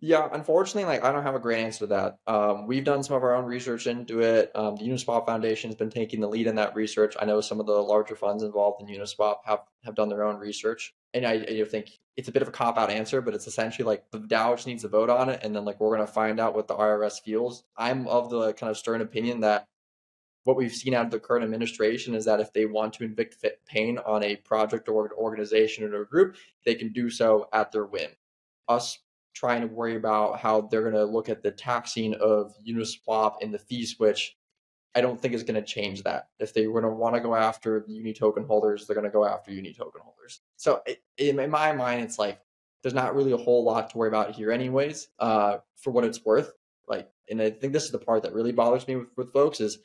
Yeah, unfortunately, like I don't have a great answer to that. Um, we've done some of our own research into it. Um, the Uniswap Foundation has been taking the lead in that research. I know some of the larger funds involved in Uniswap have, have done their own research, and I, I think it's a bit of a cop out answer, but it's essentially like the DAO just needs to vote on it, and then like we're gonna find out what the IRS feels. I'm of the kind of stern opinion that what we've seen out of the current administration is that if they want to inflict pain on a project or an organization or a group, they can do so at their whim. Us trying to worry about how they're going to look at the taxing of Uniswap and the fee switch, I don't think is going to change that. If they were to want to go after the Uni token holders, they're going to go after Uni token holders. So in my mind, it's like there's not really a whole lot to worry about here, anyways. Uh, for what it's worth, like, and I think this is the part that really bothers me with, with folks is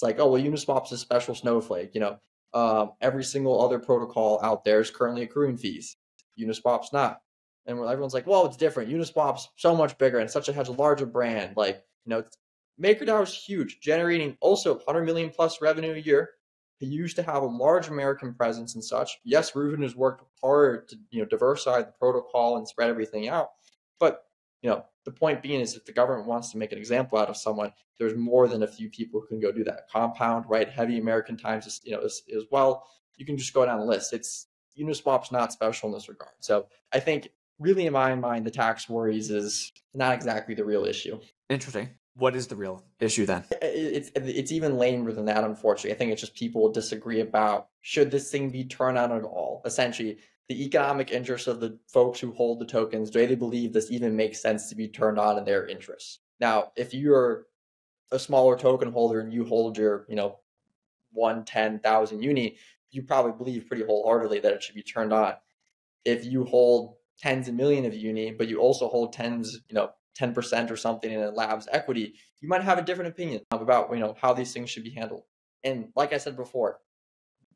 it's like, oh well, Uniswap's a special snowflake. You know, um, every single other protocol out there is currently accruing fees. Uniswap's not, and everyone's like, well, it's different. Uniswap's so much bigger and such a has a larger brand. Like, you know, MakerDAO is huge, generating also 100 million plus revenue a year. He used to have a large American presence and such. Yes, Rune has worked hard to you know diversify the protocol and spread everything out, but you know the point being is if the government wants to make an example out of someone, there's more than a few people who can go do that. Compound, right? Heavy American Times, is, you know, as, as well. You can just go down the list. It's Uniswap's not special in this regard. So I think really in my mind, the tax worries is not exactly the real issue. Interesting. What is the real issue then? It's it's even lamer than that. Unfortunately, I think it's just people disagree about should this thing be turned on at all. Essentially, the economic interests of the folks who hold the tokens. Do they believe this even makes sense to be turned on in their interests? Now, if you're a smaller token holder and you hold your, you know, one ten thousand uni, you probably believe pretty wholeheartedly that it should be turned on. If you hold tens of million of uni, but you also hold tens, you know, 10% or something in a lab's equity, you might have a different opinion about, you know, how these things should be handled. And like I said before,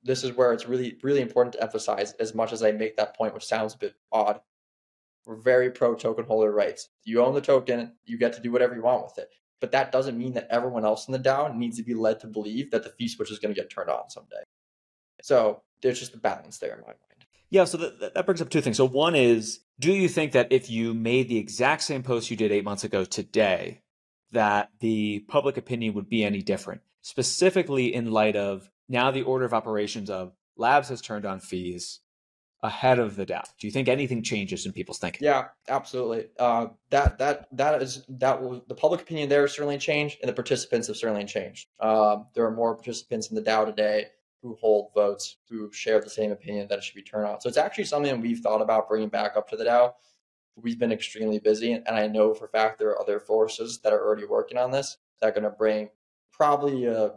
this is where it's really, really important to emphasize as much as I make that point, which sounds a bit odd. We're very pro token holder rights. You own the token, you get to do whatever you want with it. But that doesn't mean that everyone else in the DAO needs to be led to believe that the fee switch is going to get turned on someday. So there's just a balance there in my mind. Yeah, so that, that brings up two things. So one is, do you think that if you made the exact same post you did eight months ago today, that the public opinion would be any different? Specifically in light of now the order of operations of labs has turned on fees ahead of the DAO. Do you think anything changes in people's thinking? Yeah, absolutely. Uh, that that that is that will the public opinion there certainly changed, and the participants have certainly changed. Um, there are more participants in the DAO today who hold votes who share the same opinion that it should be turned on. So it's actually something we've thought about bringing back up to the DAO. We've been extremely busy, and I know for fact there are other forces that are already working on this that are going to bring probably a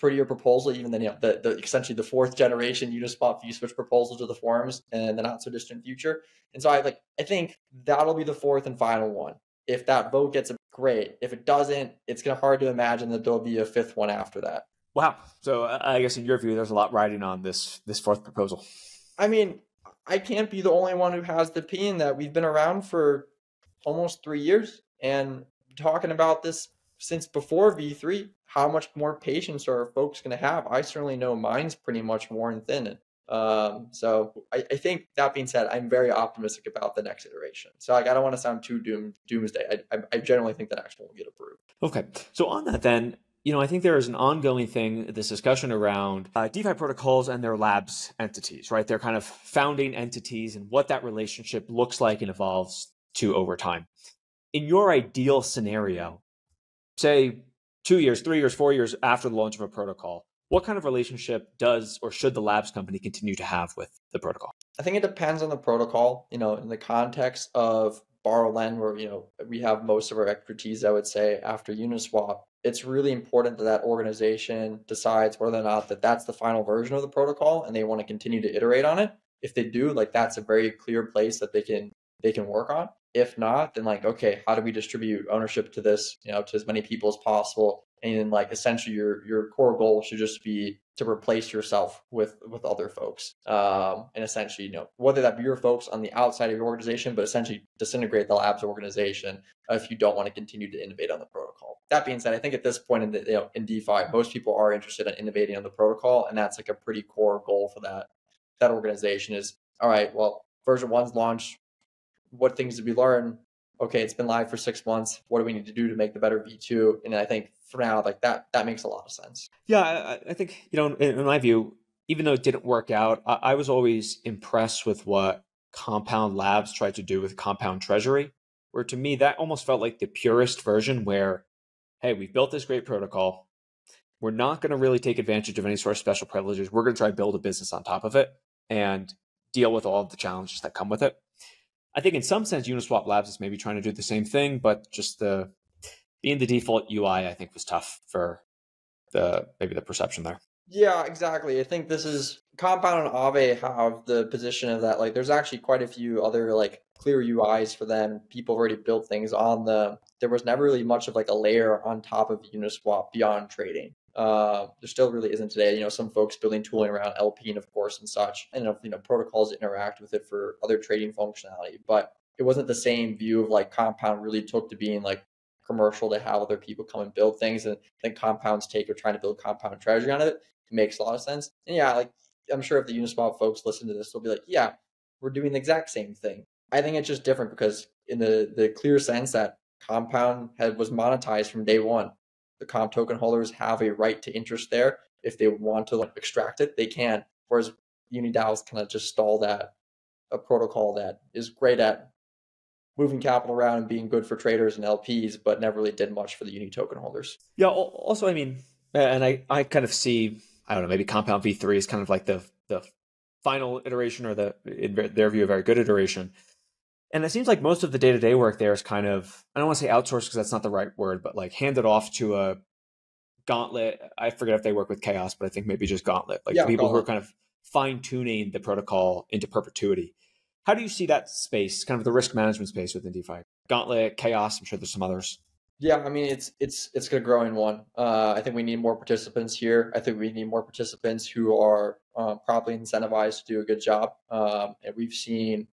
prettier proposal, even than you know the, the essentially the fourth generation Uniswap fee switch proposal to the forums in the not so distant future. And so I like I think that'll be the fourth and final one. If that vote gets a great, if it doesn't, it's gonna hard to imagine that there'll be a fifth one after that. Wow. So uh, I guess in your view, there's a lot riding on this this fourth proposal. I mean, I can't be the only one who has the opinion that we've been around for almost three years and talking about this since before V3. How much more patience are folks going to have? I certainly know mine's pretty much worn thin. Um, so I, I, think that being said, I'm very optimistic about the next iteration. So like, I don't want to sound too doom doomsday. I, I, generally think next one will get approved. Okay. So on that then, you know, I think there is an ongoing thing, this discussion around uh, DeFi protocols and their labs entities, right? They're kind of founding entities and what that relationship looks like and evolves to over time. In your ideal scenario, say two years, three years, four years after the launch of a protocol, what kind of relationship does or should the labs company continue to have with the protocol? I think it depends on the protocol. You know, in the context of borrow lend, where you know we have most of our expertise, I would say after Uniswap, it's really important that that organization decides whether or not that that's the final version of the protocol and they want to continue to iterate on it if they do like that's a very clear place that they can they can work on if not then like okay how do we distribute ownership to this you know to as many people as possible? And then like essentially your your core goal should just be to replace yourself with with other folks. Um, and essentially you know whether that be your folks on the outside of your organization but essentially disintegrate the labs organization if you don't want to continue to innovate on the protocol. That being said i think at this point in the you know in defi most people are interested in innovating on the protocol and that's like a pretty core goal for that that organization is all right well version one's launched what things did we learn okay, it's been live for six months. What do we need to do to make the better V2? And I think for now, like that, that makes a lot of sense. Yeah, I, I think, you know, in, in, my view, even though it didn't work out, I, I, was always impressed with what Compound Labs tried to do with Compound Treasury, where to me, that almost felt like the purest version where, hey, we've built this great protocol. We're not going to really take advantage of any sort of special privileges. We're going to try to build a business on top of it and deal with all of the challenges that come with it. I think in some sense, Uniswap Labs is maybe trying to do the same thing, but just the being the default UI, I think was tough for the maybe the perception there. Yeah, exactly. I think this is Compound and Aave have the position of that. Like, there's actually quite a few other like clear UIs for them. People have already built things on them. There was never really much of like a layer on top of Uniswap beyond trading. Uh, there still really isn't today. You know, some folks building tooling around LP and of course and such, and you know protocols that interact with it for other trading functionality. But it wasn't the same view of like Compound really took to being like commercial to have other people come and build things. And I think Compound's take or trying to build Compound Treasury on it makes a lot of sense. And yeah, like I'm sure if the Uniswap folks listen to this, they'll be like, yeah, we're doing the exact same thing. I think it's just different because in the the clear sense that Compound had was monetized from day one the comp token holders have a right to interest there. If they want to like, extract it, they can. Whereas UniDAOs kind of just stall that a protocol that is great at moving capital around and being good for traders and LPs, but never really did much for the uni token holders. Yeah. Also, I mean, and I, I kind of see, I don't know, maybe Compound V3 is kind of like the the final iteration or the in their view a very good iteration. And it seems like most of the day to day work there is kind of I don't want to say outsourced because that's not the right word, but like handed off to a Gauntlet. I forget if they work with Chaos, but I think maybe just Gauntlet. Like yeah, people Gauntlet. who are kind of fine tuning the protocol into perpetuity. How do you see that space, kind of the risk management space within DeFi? Gauntlet, Chaos. I'm sure there's some others. Yeah, I mean it's it's it's going to grow in one. Uh, I think we need more participants here. I think we need more participants who are uh, properly incentivized to do a good job. Um, and we've seen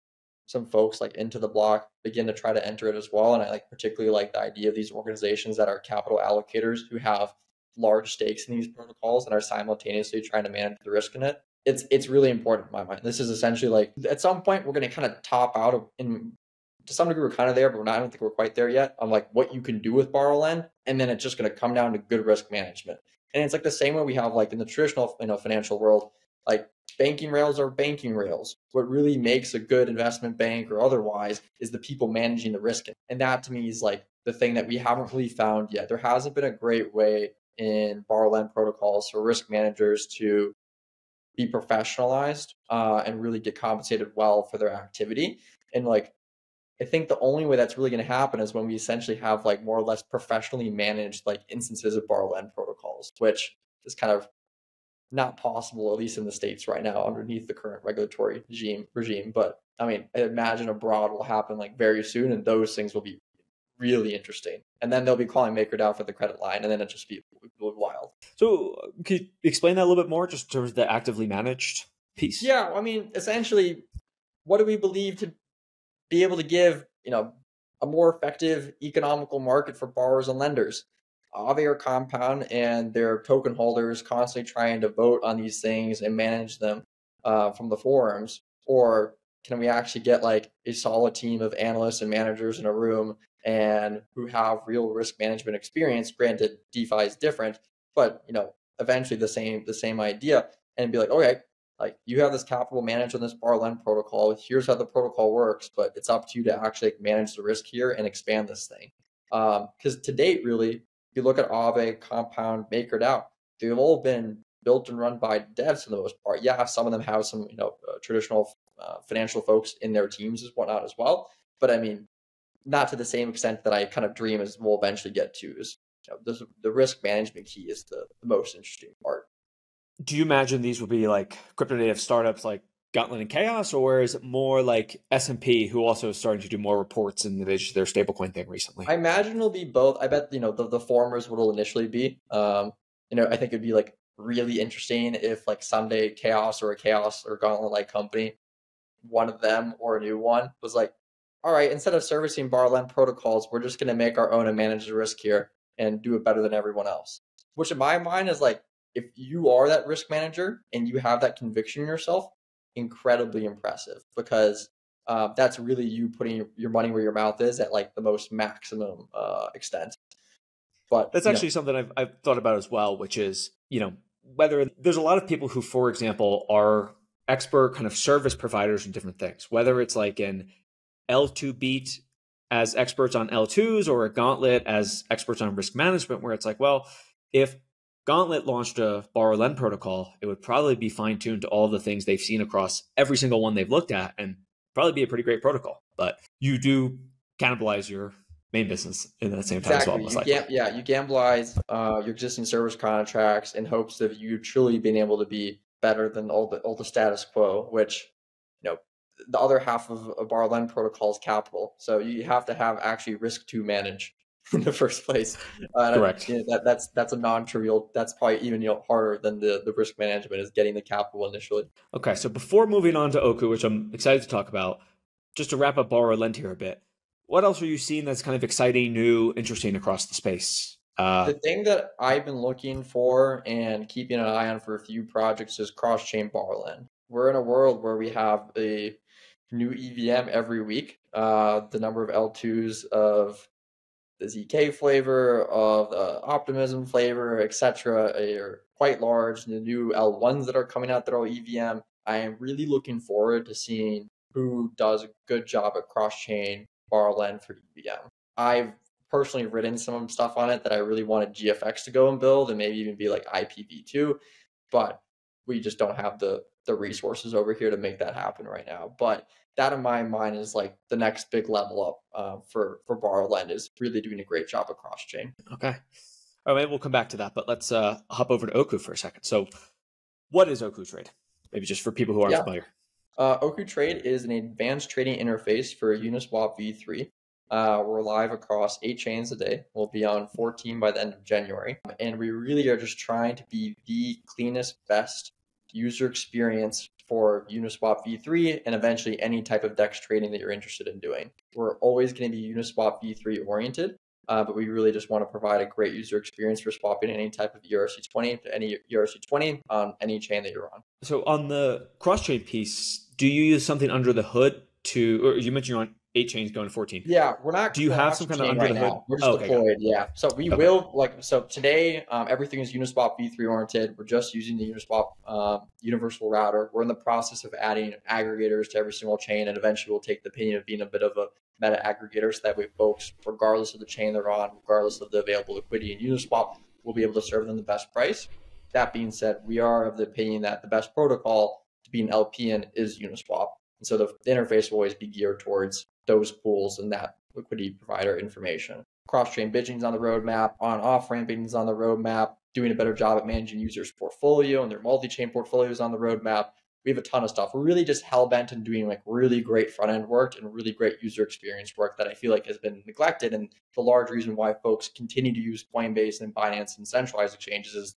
some folks like IntoTheBlock begin to try to enter it as well. And I like particularly like the idea of these organizations that are capital allocators who have large stakes in these protocols and are simultaneously trying to manage the risk in it. It's it's really important in my mind. This is essentially like at some point we're going to kind of top out of in to some degree we're kind of there, but we're not, I don't think we're quite there yet on like what you can do with borrow lend, and then it's just going to come down to good risk management. And it's like the same way we have like in the traditional you know financial world, like banking rails are banking rails. What really makes a good investment bank or otherwise is the people managing the risk, and that to me is like the thing that we haven't really found yet. There hasn't been a great way in borrow lend protocols for risk managers to be professionalized uh, and really get compensated well for their activity. And like I think the only way that's really going to happen is when we essentially have like more or less professionally managed like instances of borrow lend protocols, which is kind of not possible, at least in the states right now, underneath the current regulatory regime. Regime, but I mean, I imagine abroad will happen like very soon, and those things will be really interesting. And then they'll be calling MakerDAO for the credit line, and then it just be wild. So, uh, could you explain that a little bit more, just in terms of the actively managed piece? Yeah, I mean, essentially, what do we believe to be able to give you know a more effective economical market for borrowers and lenders. Aave Compound and their token holders constantly trying to vote on these things and manage them uh, from the forums, or can we actually get like a solid team of analysts and managers in a room and who have real risk management experience? Granted, DeFi is different, but you know eventually the same the same idea, and be like, okay, like you have this capital managed on this borrow lend protocol. Here's how the protocol works, but it's up to you to actually manage the risk here and expand this thing. Because um, to date, really, you look at Aave, Compound, MakerDAO, they've all been built and run by devs for the most part. Yeah, some of them have some you know uh, traditional uh, financial folks in their teams as whatnot as well. But I mean, not to the same extent that I kind of dream as we'll eventually get to. Is you know, this, the risk management key is the, the most interesting part do you imagine these will be like crypto native startups like Gauntlet and Chaos, or is it more like S and P, who also is starting to do more reports in their stablecoin thing recently? I imagine it'll be both. I bet you know the, the formers will initially be. Um, you know, I think it'd be like really interesting if like someday Chaos or a Chaos or Gauntlet like company, one of them or a new one was like, all right, instead of servicing borrow lend protocols, we're just going to make our own and manage the risk here and do it better than everyone else. Which in my mind is like if you are that risk manager and you have that conviction yourself, incredibly impressive because uh, that's really you putting your money where your mouth is at like the most maximum uh, extent. But that's actually know. something I've, I've thought about as well, which is, you know, whether there's a lot of people who, for example, are expert kind of service providers in different things, whether it's like an L2BEAT as experts on L2s or a gauntlet as experts on risk management, where it's like, well, if Gauntlet launched a borrow lend protocol, it would probably be fine tuned to all the things they've seen across every single one they've looked at and probably be a pretty great protocol. But you do cannibalize your main business in that same time exactly. as well. You yeah, you gambleize uh, your existing service contracts in hopes of you truly being able to be better than all the all the status quo, which you know the other half of a borrow lend protocol is capital. So you have to have actually risk to manage in the first place. Uh, Correct. You know, that, that's that's a non-trivial. That's probably even you know harder than the the risk management is getting the capital initially. Okay, so before moving on to Oku, which I'm excited to talk about, just to wrap up borrow lend here a bit. What else are you seeing that's kind of exciting, new, interesting across the space? Uh, the thing that I've been looking for and keeping an eye on for a few projects is cross-chain borrowing. We're in a world where we have a new EVM every week. Uh, the number of L2s of the ZK flavor, of the Optimism flavor, etc., are quite large. The new L1s that are coming out that are EVM. I am really looking forward to seeing who does a good job at cross chain borrow lend for EVM. I've personally written some stuff on it that I really wanted GFX to go and build and maybe even be like IPv2, but we just don't have the the resources over here to make that happen right now. But that in my mind is like the next big level up uh, for for borrow lend is really doing a great job across chain. Okay. All right, we'll come back to that, but let's uh, hop over to Oku for a second. So, what is Oku Trade? Maybe just for people who aren't Yeah. familiar. Uh, Oku Trade is an advanced trading interface for Uniswap v3. Uh, we're live across eight chains a day. We'll be on 14 by the end of January. And we really are just trying to be the cleanest, best user experience for Uniswap v3 and eventually any type of DEX trading that you're interested in doing. We're always going to be Uniswap v3 oriented, uh, but we really just want to provide a great user experience for swapping any type of E ERC20 to any ERC20 on any chain that you're on. So, on the cross chain piece, do you use something under the hood to, or you mentioned you're on eight chains going to 14? Yeah, we're not. Do you have some kind of under the right hood? now. We're just Oh, okay, deployed. Yeah. So we Okay. will like so today. Um, everything is Uniswap v3 oriented. We're just using the Uniswap um, universal router. We're in the process of adding aggregators to every single chain, and eventually we'll take the opinion of being a bit of a meta aggregator, so that way folks, regardless of the chain they're on, regardless of the available liquidity in Uniswap, will be able to serve them the best price. That being said, we are of the opinion that the best protocol to be an LP in is Uniswap. And so the interface will always be geared towards those pools and that liquidity provider information. Cross-chain bridging is on the roadmap, on-off ramping is on the roadmap, doing a better job at managing users' portfolio and their multi-chain portfolios on the roadmap. We have a ton of stuff. We're really just hell bent on doing like really great front end work and really great user experience work that I feel like has been neglected. And the large reason why folks continue to use Coinbase and Binance and centralized exchanges is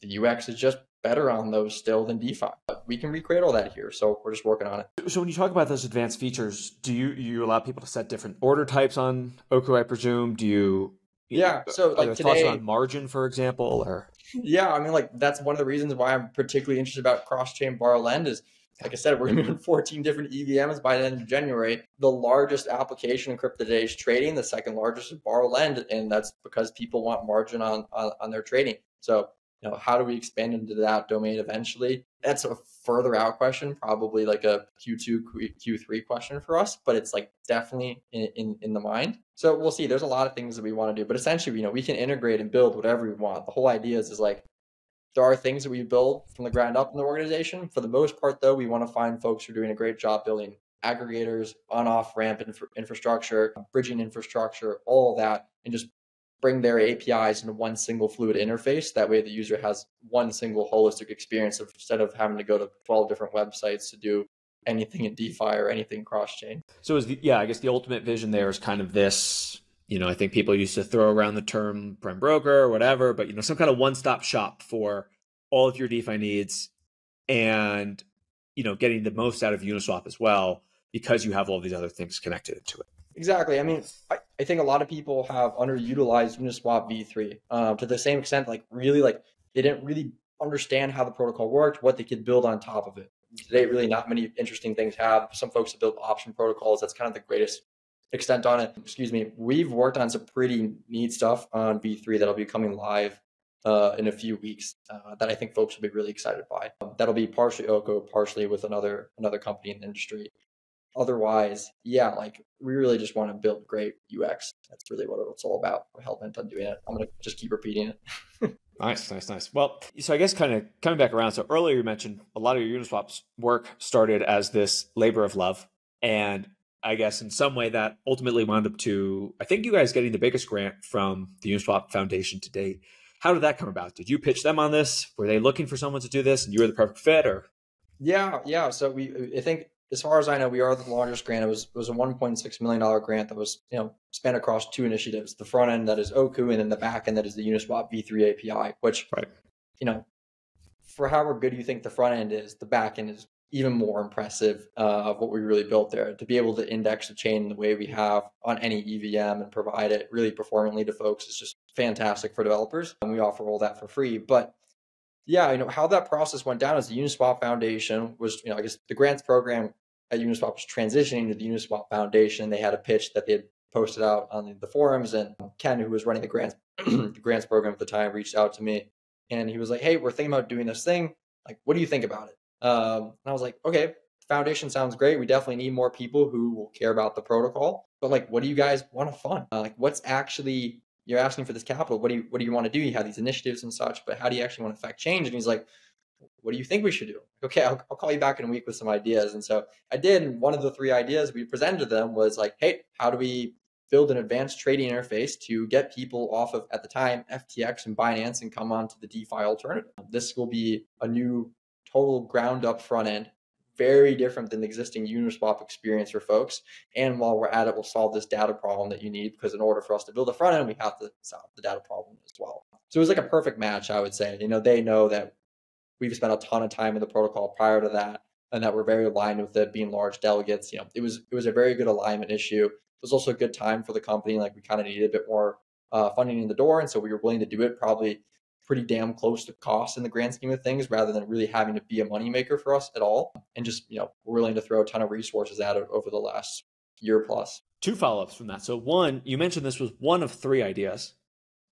the UX is just better on those still than DeFi. But we can recreate all that here. So we're just working on it. So, when you talk about those advanced features, do you you allow people to set different order types on Oku? I presume. Do you? Yeah, so, like, there thoughts today- on margin, for example, or Yeah, I mean, like that's one of the reasons why I'm particularly interested about cross-chain borrow lend is, like I said, we're going to be on 14 different EVMs by the end of January. The largest application in crypto today is trading. The second largest is borrow lend, and that's because people want margin on on, on their trading. So, you know, how do we expand into that domain eventually? That's a further out question, probably like a Q2, Q- Q3 question for us, but it's like definitely in, in, in the mind. So we'll see. There's a lot of things that we want to do, but essentially, you know, we can integrate and build whatever we want. The whole idea is, is like there are things that we build from the ground up in the organization. For the most part, though, we want to find folks who are doing a great job building aggregators, on-off ramp infra- infrastructure, bridging infrastructure, all of that, and just bring their APIs into one single fluid interface. That way, the user has one single holistic experience instead of having to go to 12 different websites to do anything in DeFi or anything cross-chain. so? Is the yeah? I guess the ultimate vision there is kind of this. You know, I think people used to throw around the term prime broker or whatever, but you know, some kind of one-stop shop for all of your DeFi needs, and you know, getting the most out of Uniswap as well because you have all these other things connected to it. Exactly. I mean, I, I think a lot of people have underutilized Uniswap v3 um, to the same extent, like really, like they didn't really understand how the protocol worked, what they could build on top of it. Today, really, not many interesting things have. Some folks have built option protocols. That's kind of the greatest extent on it. Excuse me. We've worked on some pretty neat stuff on v3 that'll be coming live uh, in a few weeks uh, that I think folks will be really excited by. Um, that'll be partially Oku, partially with another another company in the industry otherwise, yeah, like we really just want to build great UX. That's really what it's all about. We're hell bent on doing it. I'm gonna just keep repeating it. Nice, nice, nice. Well, so I guess kind of coming back around. So earlier you mentioned a lot of your Uniswap's work started as this labor of love, and I guess in some way that ultimately wound up to I think you guys getting the biggest grant from the Uniswap Foundation to date. How did that come about? Did you pitch them on this? Were they looking for someone to do this, and you were the perfect fit, or Yeah, yeah. So we, I think, as far as I know, we are the largest grant. It was it was a 1.6 million dollar grant that was you know span across two initiatives: the front end that is Oku, and then the back end that is the Uniswap v3 API. Which, Right. you know, for however good you think the front end is, the back end is even more impressive uh, of what we really built there. To be able to index the chain the way we have on any EVM and provide it really performantly to folks is just fantastic for developers. And we offer all that for free, but yeah, you know how that process went down is the Uniswap Foundation was, you know, I guess the grants program at Uniswap was transitioning to the Uniswap Foundation. They had a pitch that they had posted out on the forums, and Ken, who was running the grants the grants program at the time, reached out to me, and he was like, "Hey, we're thinking about doing this thing. Like, what do you think about it?" Um, and I was like, "Okay, foundation sounds great. We definitely need more people who will care about the protocol. But like, what do you guys want to fund? Uh, like, what's actually you're asking for this capital? What do you what do you want to do? You have these initiatives and such, but how do you actually want to affect change? And he's like, what do you think we should do? Okay, I'll, I'll call you back in a week with some ideas. And so I did. And one of the three ideas we presented to them was like, hey, how do we build an advanced trading interface to get people off of at the time FTX and Binance and come onto the DeFi alternative. This will be a new total ground up front end, very different than the existing Uniswap experience for folks. And while we're at it, we'll solve this data problem that you need because in order for us to build a front end, we have to solve the data problem as well. So it was like a perfect match, I would say. You know, they know that we've spent a ton of time in the protocol prior to that and that we're very aligned with it being large delegates. You know, it was it was a very good alignment issue it was also a good time for the company. Like we kind of needed a bit more uh, funding in the door, and so we were willing to do it. Probably pretty damn close to cost in the grand scheme of things, rather than really having to be a moneymaker for us at all. And just you know, we're willing to throw a ton of resources at it over the last year plus. Two follow ups from that. So one, you mentioned this was one of three ideas.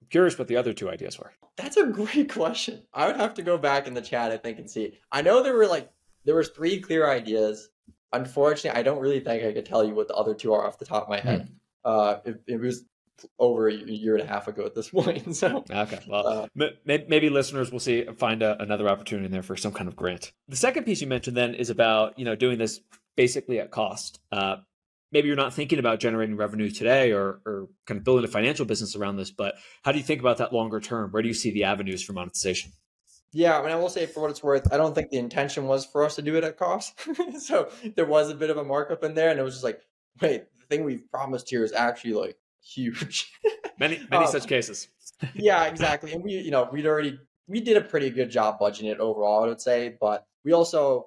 I'm curious what the other two ideas were. That's a great question. I would have to go back in the chat, I think, and see. I know there were like there was three clear ideas. Unfortunately, I don't really think I could tell you what the other two are off the top of my head. Hmm. Uh, it, it, was over a year and a half ago at this point. So okay, well, uh, maybe listeners will see find a, another opportunity in there for some kind of grant. The second piece you mentioned then is about you know doing this basically at cost. Uh, maybe you're not thinking about generating revenue today or, or kind of building a financial business around this, but how do you think about that longer term? Where do you see the avenues for monetization? Yeah, I mean, I will say for what it's worth, I don't think the intention was for us to do it at cost. so there was a bit of a markup in there, and it was just like, wait, the thing we've promised here is actually like huge. many many um, such cases. yeah, exactly. And we, you know, we'd already we did a pretty good job budgeting it overall, I would say. But we also,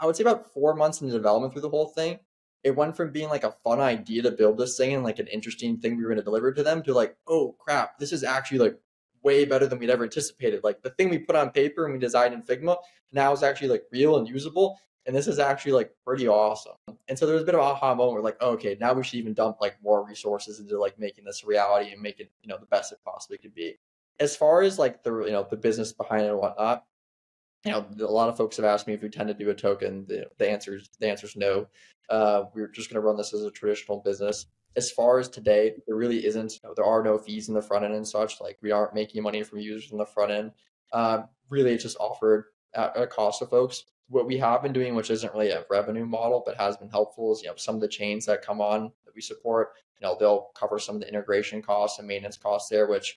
I would say, about four months into development through the whole thing, it went from being like a fun idea to build this thing and like an interesting thing we were going to deliver to them to like, oh crap, this is actually like way better than we'd ever anticipated. Like the thing we put on paper and we designed in Figma now is actually like real and usable. And this is actually like pretty awesome. And so there was a bit of aha moment where like, oh, okay, now we should even dump like more resources into like making this a reality and make it, you know, the best it possibly could be. As far as like the you know the business behind it and whatnot, you know, a lot of folks have asked me if we tend to do a token. The, the answer is the answer is no. Uh, we're just going to run this as a traditional business as far as today, there really isn't. You know, there are no fees in the front end and such. Like we aren't making money from users in the front end. Uh, really, it's just offered at a cost to folks. What we have been doing, which isn't really a revenue model, but has been helpful, is you know some of the chains that come on that we support. You know, they'll cover some of the integration costs and maintenance costs there, which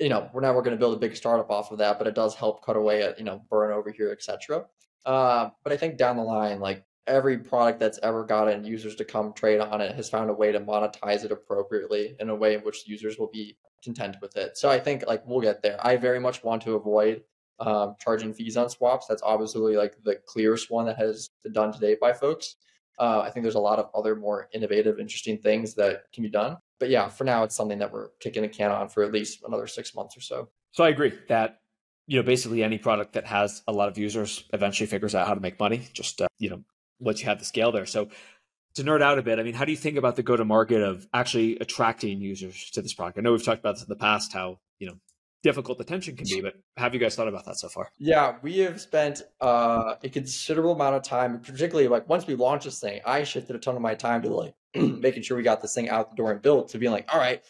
you know we're never going to build a big startup off of that, but it does help cut away at you know burn over here, etc. Uh, but I think down the line, like every product that's ever gotten users to come trade on it has found a way to monetize it appropriately in a way in which users will be content with it. So I think like we'll get there. I very much want to avoid um, charging fees on swaps. That's obviously like the clearest one that has been done today by folks. Uh, I think there's a lot of other more innovative, interesting things that can be done. But yeah, for now, it's something that we're kicking a can on for at least another six months or so. So I agree that you know basically any product that has a lot of users eventually figures out how to make money. Just uh, you know once you have the scale there. So to nerd out a bit, I mean, how do you think about the go to market of actually attracting users to this product? I know we've talked about this in the past, how, you know, difficult the tension can be, but have you guys thought about that so far? Yeah, we have spent uh, a considerable amount of time, particularly like once we launched this thing, I shifted a ton of my time to like making sure we got this thing out the door and built to being like, all right,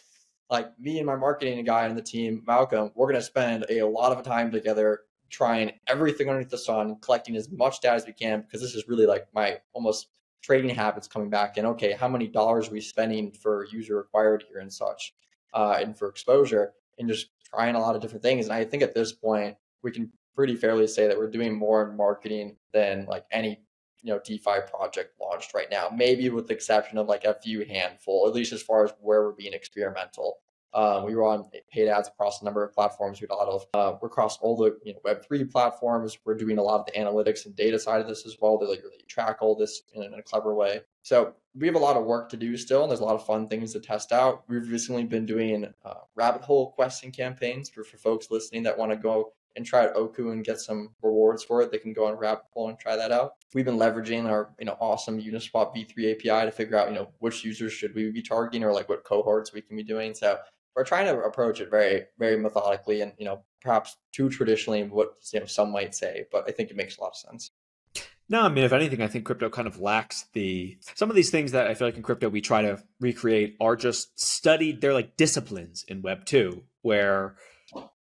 like me and my marketing guy on the team, Malcolm, we're going to spend a lot of time together trying everything underneath the sun, collecting as much data as we can because this is really like my almost trading habits coming back in. Okay, how many dollars are we spending for user acquired here and such, uh, and for exposure, and just trying a lot of different things. And I think at this point we can pretty fairly say that we're doing more in marketing than like any you know DeFi project launched right now. Maybe with the exception of like a few handful, at least as far as where we're being experimental. Um, we were on paid ads across a number of platforms. We had a lot of uh, we're across all the you know, Web three platforms. We're doing a lot of the analytics and data side of this as well. They like really track all this in, in a clever way. So we have a lot of work to do still, and there's a lot of fun things to test out. We've recently been doing uh, RabbitHole questing campaigns for, for folks listening that want to go and try out Oku and get some rewards for it. They can go on RabbitHole and try that out. We've been leveraging our you know awesome Uniswap v3 API to figure out you know which users should we be targeting or like what cohorts we can be doing. So we're trying to approach it very very methodically and you know perhaps too traditionally what you know some might say but i think it makes a lot of sense No, I mean, if anything, I think crypto kind of lacks the some of these things that I feel like in crypto we try to recreate are just studied. They're like disciplines in Web two, where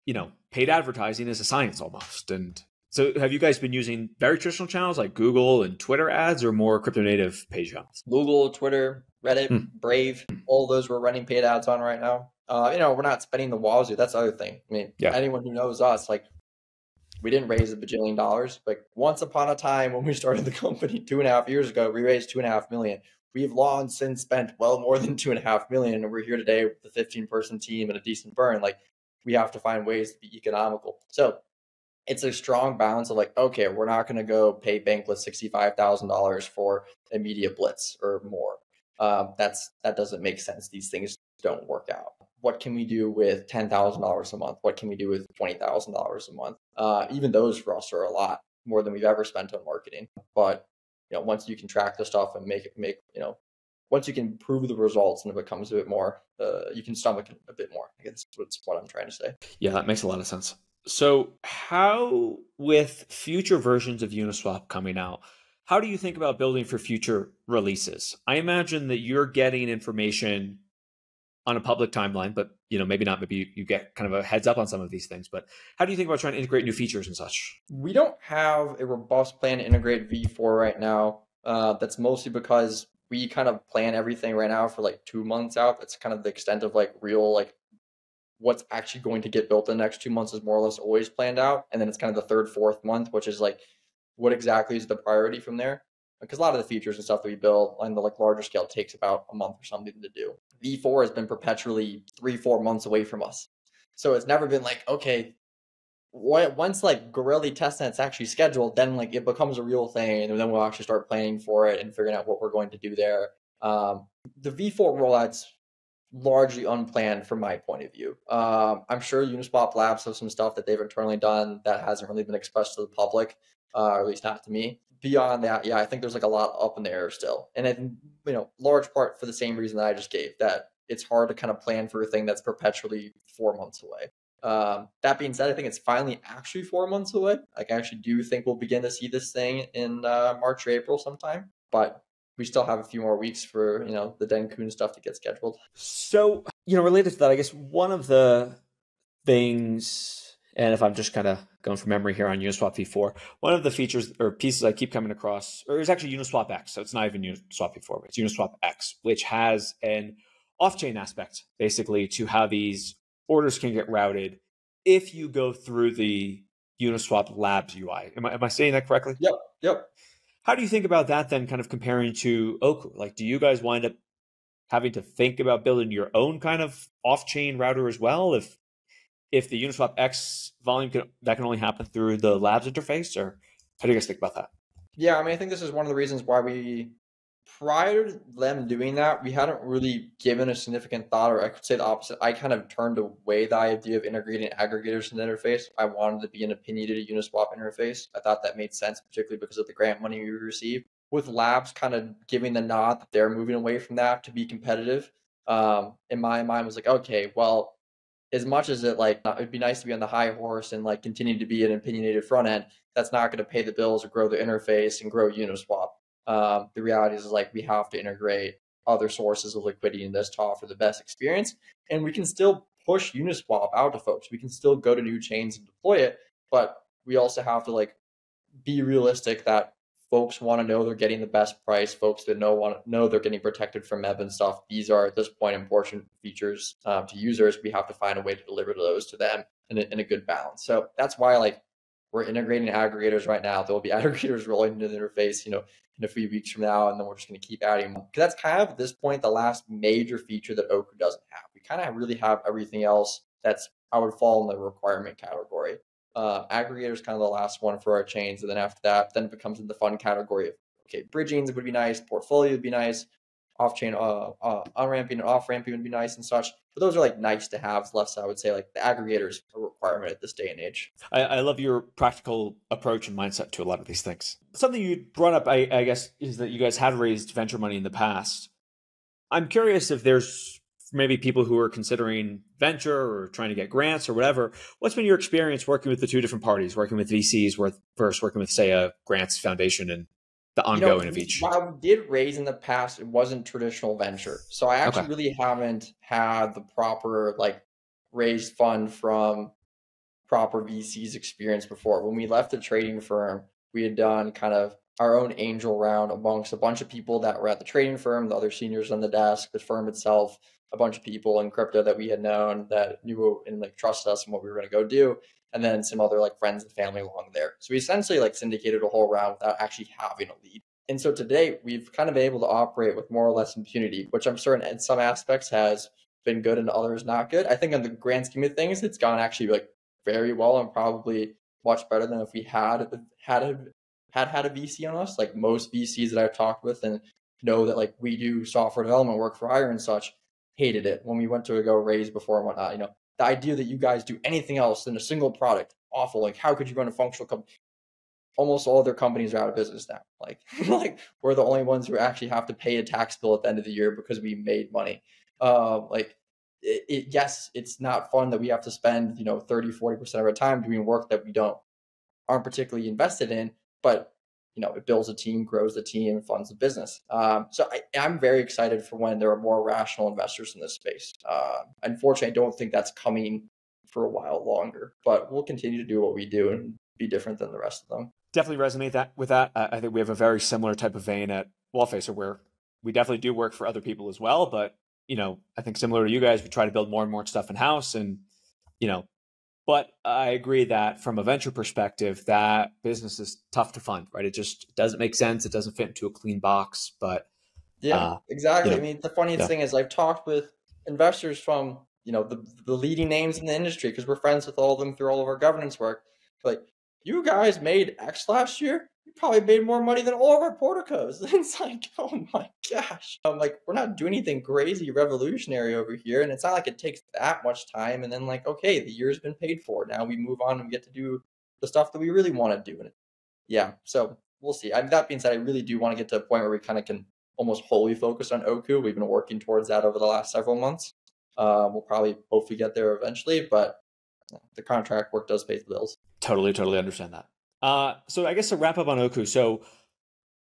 you know paid advertising is a science almost. And so, have you guys been using very traditional channels like Google and Twitter ads, or more crypto native page channels? Google, Twitter, Reddit, hmm. Brave, all those we're running paid ads on right now. Uh, you know, we're not spending the wazoo. That's the other thing. I mean, yeah. anyone who knows us, like we didn't raise a bajillion dollars, but once upon a time when we started the company two and a half years ago, we raised two and a half million. We've long since spent well more than two and a half million, and we're here today with the 15 person team and a decent burn. Like we have to find ways to be economical. So it's a strong balance of like, okay, we're not going to go pay Bankless $65,000 for a media blitz or more. Um, that's that doesn't make sense. These things don't work out what can we do with $10,000 a month? What can we do with $20,000 a month? Uh, even those for us are a lot more than we've ever spent on marketing. But, you know, once you can track the stuff and make it, make, you know, once you can prove the results and it becomes a bit more, uh, you can stomach it a bit more. I guess that's what I'm trying to say. Yeah, that makes a lot of sense. So, how, with future versions of Uniswap coming out, how do you think about building for future releases? I imagine that you're getting information on a public timeline, but you know, maybe not. Maybe you, get kind of a heads up on some of these things. But how do you think about trying to integrate new features and such? We don't have a robust plan to integrate V4 right now. Uh, that's mostly because we kind of plan everything right now for like two months out. That's kind of the extent of like real like what's actually going to get built in the next two months is more or less always planned out. And then it's kind of the third, fourth month, which is like what exactly is the priority from there because a lot of the features and stuff that we build on the like larger scale takes about a month or something to do. V4 has been perpetually three, four months away from us. So it's never been like, okay, once like Goerli testnet's actually scheduled, then like it becomes a real thing, and then we'll actually start planning for it and figuring out what we're going to do there. Um, the V4 rollout's largely unplanned from my point of view. Um, I'm sure Uniswap Labs have some stuff that they've internally done that hasn't really been expressed to the public, uh, or at least not to me beyond that, yeah, I think there's like a lot up in the air still, and it, you know, large part for the same reason that I just gave that it's hard to kind of plan for a thing that's perpetually four months away. Um, that being said, I think it's finally actually four months away. Like, I actually do think we'll begin to see this thing in uh, March or April sometime, but we still have a few more weeks for you know the Dencun stuff to get scheduled. So, you know, related to that, I guess one of the things and if I'm just kind of going from memory here on Uniswap v4, one of the features or pieces I keep coming across, or it's actually Uniswap X. So it's not even Uniswap v4, but it's Uniswap X, which has an off-chain aspect basically to how these orders can get routed if you go through the Uniswap Labs UI. Am I, am I saying that correctly? Yep. Yep. How do you think about that then, kind of comparing to Oku? Like, do you guys wind up having to think about building your own kind of off-chain router as well if if the Uniswap X volume can that can only happen through the labs interface, or how do you guys think about that? Yeah, I mean, I think this is one of the reasons why we, prior to them doing that, we hadn't really given a significant thought, or I could say the opposite. I kind of turned away the idea of integrating aggregators in the interface. I wanted to be an opinionated Uniswap interface. I thought that made sense, particularly because of the grant money we received. With labs kind of giving the nod that they're moving away from that to be competitive, um, in my mind was like, okay, well, as much as it like it'd be nice to be on the high horse and like continue to be an opinionated front end, that's not going to pay the bills or grow the interface and grow Uniswap. Um, the reality is, is like we have to integrate other sources of liquidity in this to offer the best experience, and we can still push Uniswap out to folks. We can still go to new chains and deploy it, but we also have to like be realistic that folks want to know they're getting the best price. Folks that know want know they're getting protected from MEV and stuff. These are at this point important features um, to users. We have to find a way to deliver those to them in a, in a good balance. So that's why like we're integrating aggregators right now. There will be aggregators rolling into the interface, you know, in a few weeks from now, and then we're just going to keep adding because that's kind of at this point the last major feature that Oku doesn't have. We kind of really have everything else that's I would fall in the requirement category. Uh, aggregator is kind of the last one for our chains, and then after that, then it becomes in the fun category of okay, bridging would be nice, portfolio would be nice, off chain, uh, uh, on ramping and off ramping would be nice and such. But those are like nice to have. Less, I would say, like the aggregators a requirement at this day and age. I, I, love your practical approach and mindset to a lot of these things. Something you brought up, I, I guess, is that you guys had raised venture money in the past. I'm curious if there's maybe people who are considering venture or trying to get grants or whatever. What's been your experience working with the two different parties, working with VCs versus working with, say, a grants foundation and the ongoing you know, of each. We did raise in the past, it wasn't traditional venture. So I actually okay. really haven't had the proper like raised fund from proper VCs experience before. When we left the trading firm, we had done kind of our own angel round amongst a bunch of people that were at the trading firm, the other seniors on the desk, the firm itself, a bunch of people in crypto that we had known that knew and like trusted us and what we were going to go do and then some other like friends and family along there. So we essentially like syndicated a whole round without actually having a lead. And so today we've kind of been able to operate with more or less impunity, which I'm certain in some aspects has been good and others not good. I think on the grand scheme of things, it's gone actually like very well and probably much better than if we had had a, had had a VC on us. Like most VCs that I've talked with and know that like we do software development work for hire and such, hated it when we went to go raise before and whatnot. You know, the idea that you guys do anything else than a single product, awful. Like, how could you run a functional company? Almost all their companies are out of business now. Like, like we're the only ones who actually have to pay a tax bill at the end of the year because we made money. Uh, like, it, it, yes, it's not fun that we have to spend, you know, 30, 40% of our time doing work that we don't aren't particularly invested in, but you know, it builds a team, grows the team, funds the business. Um, so I, am very excited for when there are more rational investors in this space. Uh, unfortunately, I don't think that's coming for a while longer, but we'll continue to do what we do and be different than the rest of them. Definitely resonate that with that. I think we have a very similar type of vein at Wallfacer where we definitely do work for other people as well, but you know, I think similar to you guys, we try to build more and more stuff in house and you know, but I agree that from a venture perspective, that business is tough to fund, right? It just doesn't make sense. It doesn't fit into a clean box. But yeah, uh, exactly. You know, I mean, the funniest yeah. thing is I've talked with investors from you know the the leading names in the industry because we're friends with all of them through all of our governance work. Like, you guys made X last year probably made more money than all of our portcos. it's like, oh my gosh. I'm like, we're not doing anything crazy revolutionary over here. And it's not like it takes that much time. And then like, okay, the year's been paid for. Now we move on and we get to do the stuff that we really want to do. And yeah, so we'll see. I, that being said, I really do want to get to a point where we kind of can almost wholly focus on Oku. We've been working towards that over the last several months. Uh, we'll probably hopefully get there eventually, but the contract work does pay the bills. Totally, totally understand that. Uh, so I guess to wrap up on Oku, so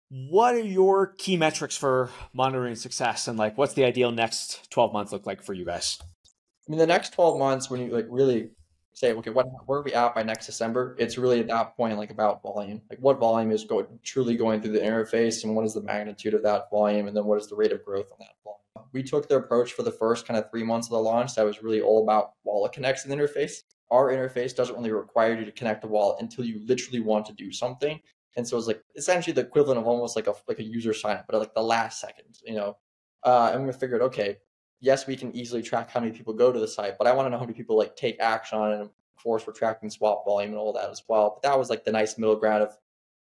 what are your key metrics for monitoring success and like what's the ideal next 12 months look like for you guys? I mean, the next 12 months, when you like really say, okay, what, where are we at by next December? It's really at that point, like about volume, like what volume is going truly going through the interface and what is the magnitude of that volume? And then what is the rate of growth on that volume? We took the approach for the first kind of three months of the launch that was really all about wallet connects and interface our interface doesn't really require you to connect the wallet until you literally want to do something. And so it's like essentially the equivalent of almost like a like a user sign up, but like the last second, you know. Uh, and we figured, okay, yes, we can easily track how many people go to the site, but I want to know how many people like take action on it. And of course, we're tracking swap volume and all that as well. But that was like the nice middle ground of,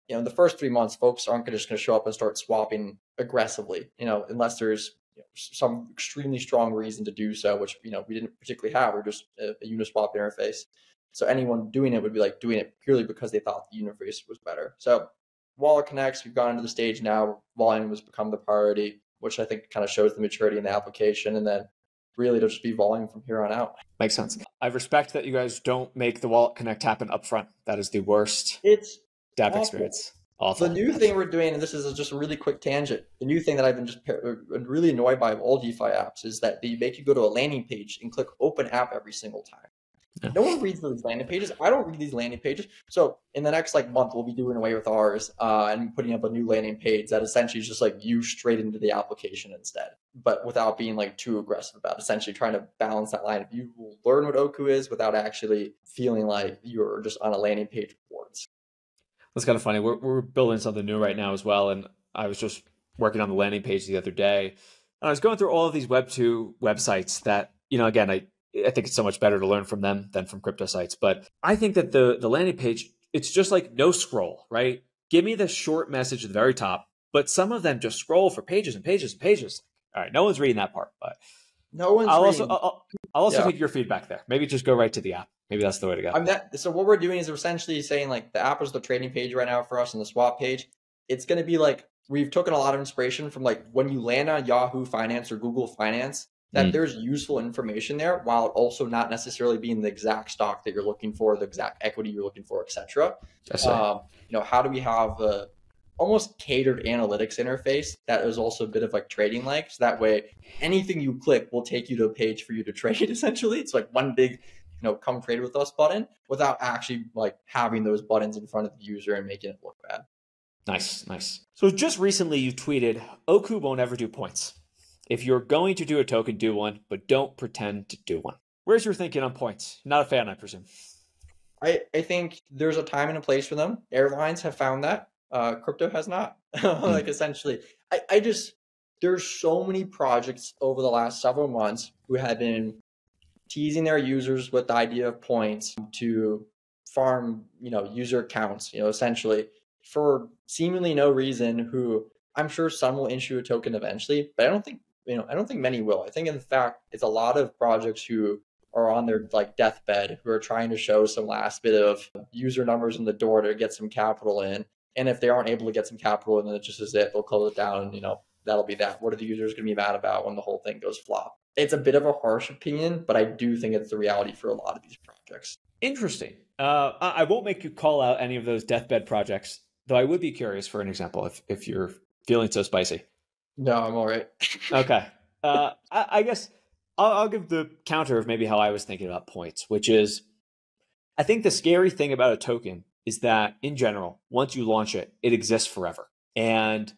you know, the first three months, folks aren't just going to show up and start swapping aggressively, you know, unless there's you know, some extremely strong reason to do so, which you know we didn't particularly have. We're just a, a Uniswap interface. So anyone doing it would be like doing it purely because they thought the interface was better. So Wallet Connects, we've gone into the stage now. Volume has become the priority, which I think kind of shows the maturity in the application. And then really it'll just be volume from here on out. Makes sense. I respect that you guys don't make the Wallet Connect happen upfront. That is the worst. It's dev experience. The new thing we're doing, and this is just a really quick tangent, the new thing that I've been just uh, really annoyed by all DeFi apps is that they make you go to a landing page and click open app every single time. Yeah. No one reads these landing pages. I don't read these landing pages. So in the next like month, we'll be doing away with ours uh, and putting up a new landing page that essentially is just like you straight into the application instead, but without being like too aggressive about it. essentially trying to balance that line. Of you learn what Oku is without actually feeling like you're just on a landing page boards that's kind of funny. We're we're building something new right now as well, and I was just working on the landing page the other day, and I was going through all of these Web two websites that you know again I I think it's so much better to learn from them than from crypto sites, but I think that the the landing page it's just like no scroll, right? Give me the short message at the very top, but some of them just scroll for pages and pages and pages. All right, no one's reading that part, but no one's. I'll reading. also I'll, I'll also yeah. take your feedback there. Maybe just go right to the app. Maybe that's the way to go. I'm that, so what we're doing is we're essentially saying like the app is the trading page right now for us and the swap page. It's going to be like we've taken a lot of inspiration from like when you land on Yahoo Finance or Google Finance that mm. there's useful information there while also not necessarily being the exact stock that you're looking for, the exact equity you're looking for, etc. Um, you know, how do we have a, almost catered analytics interface that is also a bit of like trading like. So that way, anything you click will take you to a page for you to trade. Essentially, it's like one big, you know, come trade with us button without actually like having those buttons in front of the user and making it look bad. Nice, nice. So just recently you tweeted, Oku won't ever do points. If you're going to do a token, do one, but don't pretend to do one. Where's your thinking on points? Not a fan, I presume. I, I think there's a time and a place for them. Airlines have found that. Uh, crypto has not. like essentially, I, I just there's so many projects over the last several months who have been teasing their users with the idea of points to farm, you know, user accounts, you know, essentially for seemingly no reason who I'm sure some will issue a token eventually, but I don't think you know, I don't think many will. I think in fact it's a lot of projects who are on their like deathbed who are trying to show some last bit of user numbers in the door to get some capital in. And if they aren't able to get some capital in, then it just is it. They'll close it down and you know, that'll be that. What are the users gonna be mad about when the whole thing goes flop? It's a bit of a harsh opinion, but I do think it's the reality for a lot of these projects. Interesting. Uh, I won't make you call out any of those deathbed projects, though I would be curious for an example if, if you're feeling so spicy. No, I'm all right. okay. Uh, I, I, guess I'll, I'll give the counter of maybe how I was thinking about points, which is I think the scary thing about a token is that in general, once you launch it, it exists forever. And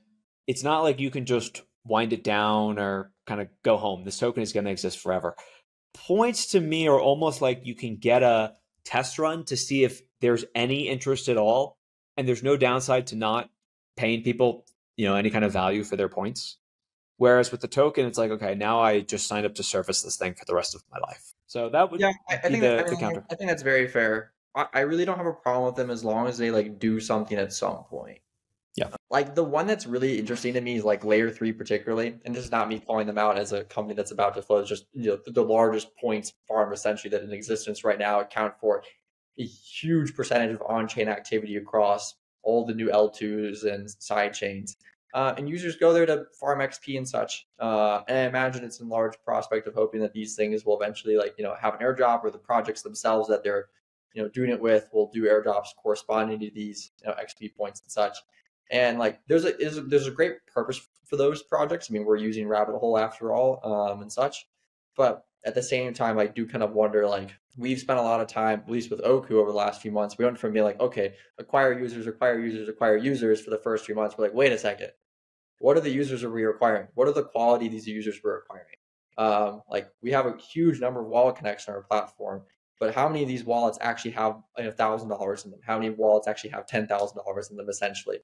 it's not like you can just wind it down or kind of go home. This token is going to exist forever. Points to me are almost like you can get a test run to see if there's any interest at all. And there's no downside to not paying people you know any kind of value for their points whereas with the token it's like okay now i just signed up to service this thing for the rest of my life so that would yeah i, I think the, that, I, mean, counter. I think that's very fair I, I really don't have a problem with them as long as they like do something at some point yeah like the one that's really interesting to me is like Layer3 particularly and this is not me calling them out as a company that's about to flow it's just you know the largest points farm essentially that in existence right now account for a huge percentage of on-chain activity across all the new L2s and side chains. Uh, and users go there to farm XP and such. Uh, and I imagine it's in large prospect of hoping that these things will eventually, like you know, have an airdrop or the projects themselves that they're, you know, doing it with will do airdrops corresponding to these you know, XP points and such. And like, there's a is, there's a great purpose for those projects. I mean, we're using RabbitHole after all, um, and such. But at the same time, I do kind of wonder like we've spent a lot of time, at least with Oku over the last few months. We went from being like, okay, acquire users, acquire users, acquire users for the first few months. We're like, wait a second, what are the users are we acquiring? What are the quality these users we're acquiring? Um, like we have a huge number of wallet connects on our platform, but how many of these wallets actually have a thousand dollars in them? How many wallets actually have ten thousand dollars in them essentially?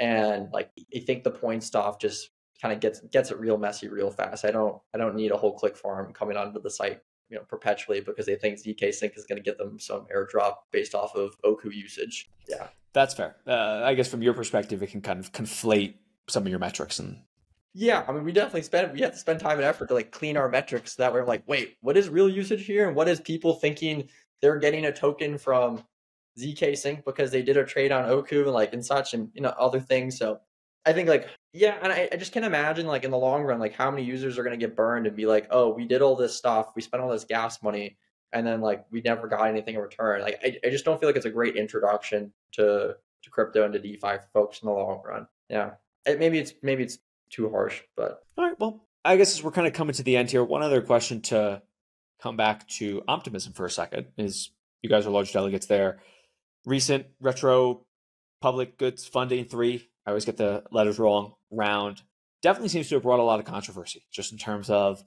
And like I think the point stuff just kind of gets gets it real messy real fast. I don't I don't need a whole click farm coming onto the site you know perpetually because they think zkSync is going to get them some airdrop based off of oku usage yeah that's fair uh, i guess from your perspective it can kind of conflate some of your metrics and yeah i mean we definitely spend we have to spend time and effort to like clean our metrics so that we're like wait what is real usage here and what is people thinking they're getting a token from zkSync because they did a trade on oku and like and such and you know other things so i think like yeah, and I, I just can't imagine like in the long run, like how many users are going to get burned and be like, oh, we did all this stuff, we spent all this gas money, and then like we never got anything in return. Like I, I just don't feel like it's a great introduction to to crypto and to DeFi folks in the long run. Yeah, it, maybe it's maybe it's too harsh, but all right. Well, I guess as we're kind of coming to the end here, one other question to come back to optimism for a second is you guys are large delegates there. Recent retro public goods funding three I always get the letters wrong, round, definitely seems to have brought a lot of controversy just in terms of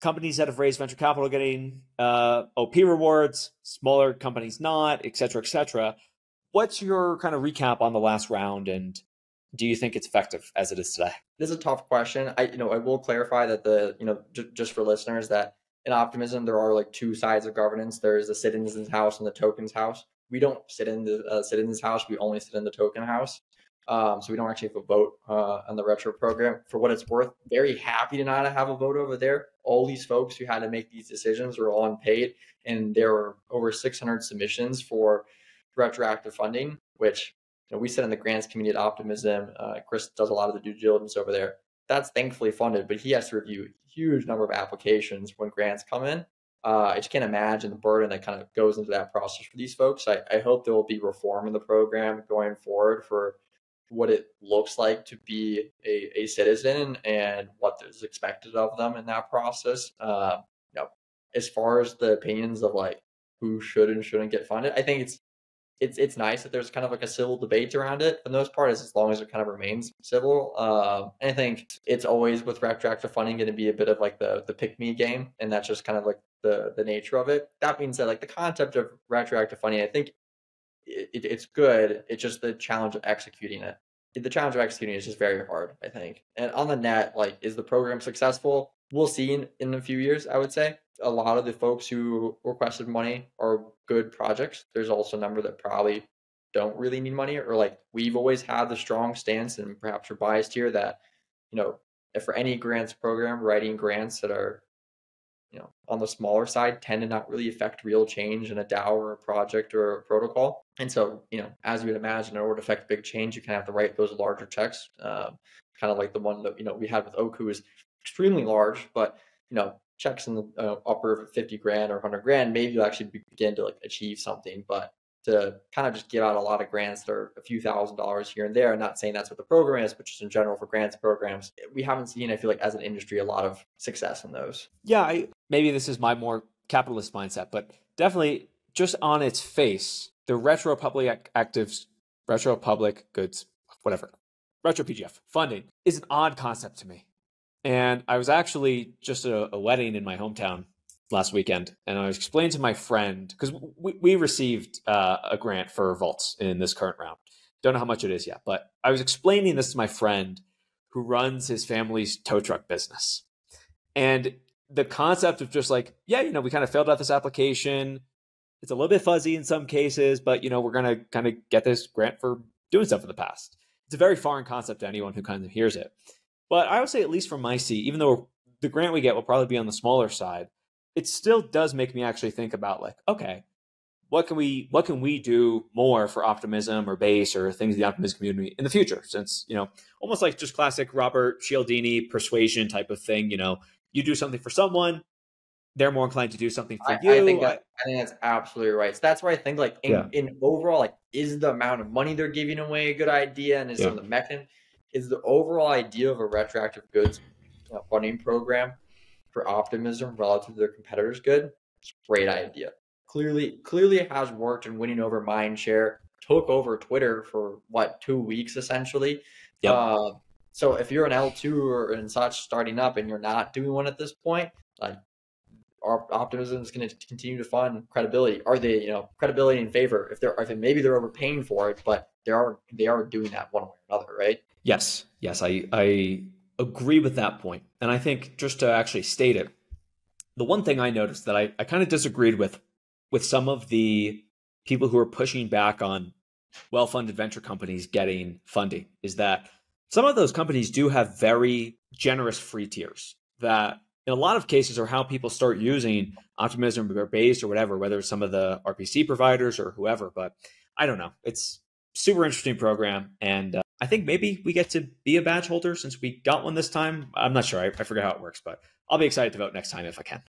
companies that have raised venture capital getting uh, OP rewards, smaller companies not, et cetera, et cetera. What's your kind of recap on the last round and do you think it's effective as it is today? This is a tough question. I, you know, I will clarify that the, you know, j- just for listeners that in optimism there are like two sides of governance. There's the citizens house and the tokens house. We don't sit in the uh, citizens house. We only sit in the token house. Um, so we don't actually have a vote uh, on the retro program. For what it's worth, very happy to not have a vote over there. All these folks who had to make these decisions were all unpaid, and there were over 600 submissions for retroactive funding, which you know, we sit in the grants committee at Optimism. Uh, Chris does a lot of the due diligence over there. That's thankfully funded, but he has to review a huge number of applications when grants come in. Uh, I just can't imagine the burden that kind of goes into that process for these folks. I, I hope there will be reform in the program going forward for what it looks like to be a, a citizen and what is expected of them in that process. Uh, you know, as far as the opinions of like who should and shouldn't get funded, I think it's it's it's nice that there's kind of like a civil debate around it for the most part, as long as it kind of remains civil. Uh, and I think it's always with retroactive funding going to be a bit of like the the pick me game, and that's just kind of like the the nature of it. That being said, like the concept of retroactive funding, I think it, it, it's good. It's just the challenge of executing it. The challenge of executing is just very hard, I think. And on the net, like, is the program successful? We'll see in, in a few years, I would say a lot of the folks who requested money are good projects. There's also a number that probably don't really need money, or like we've always had the strong stance, and perhaps we're biased here that you know if for any grants program, writing grants that are you know on the smaller side tend to not really affect real change in a DAO or a project or a protocol. And so you know, as you would imagine, in order to affect big change, you kind of have to write those larger checks. Um, kind of like the one that you know we had with Oku is extremely large, but you know checks in the uh, upper 50 grand or 100 grand, maybe you'll actually begin to like achieve something. But to kind of just give out a lot of grants that are a few thousand dollars here and there, I'm not saying that's what the program is, but just in general for grants programs, we haven't seen, I feel like, as an industry, a lot of success in those. Yeah, I, maybe this is my more capitalist mindset, but definitely just on its face, the retro public actives, retro public goods, whatever, retro PGF funding is an odd concept to me. And I was actually just at a, wedding in my hometown last weekend, and I was explaining to my friend because we, we received uh, a grant for vaults in this current round. Don't know how much it is yet, but I was explaining this to my friend who runs his family's tow truck business. And the concept of just like, yeah, you know, we kind of filled out this application. It's a little bit fuzzy in some cases, but you know, we're gonna kind of get this grant for doing stuff in the past. It's a very foreign concept to anyone who kind of hears it. But I would say, at least from my seat, even though the grant we get will probably be on the smaller side, it still does make me actually think about like, okay, what can we what can we do more for optimism or base or things in the optimism community in the future? Since you know, almost like just classic Robert Cialdini persuasion type of thing. You know, you do something for someone, they're more inclined to do something for I, you. I think that, I think that's absolutely right. So that's where I think like in, yeah. in overall, like, is the amount of money they're giving away a good idea, and is yeah. some of the mechanism is the overall idea of a retroactive goods funding program for optimism relative to their competitors good? It's a great idea. Clearly, clearly it has worked in winning over mindshare. Took over Twitter for what two weeks essentially. Yep. Uh, so if you're an L2 or and such starting up and you're not doing one at this point, like our optimism is going to continue to fund credibility. Are they, you know, credibility in favor? If they're, if maybe they're overpaying for it, but they are they are doing that one way or another, right? Yes, yes, I I agree with that point. point, and I think just to actually state it, the one thing I noticed that I I kind of disagreed with with some of the people who are pushing back on well-funded venture companies getting funding is that some of those companies do have very generous free tiers that in a lot of cases are how people start using optimism or base or whatever whether it's some of the rpc providers or whoever but i don't know it's super interesting program and uh, I think maybe we get to be a badge holder since we got one this time. I'm not sure. I, I forget how it works, but I'll be excited to vote next time if I can.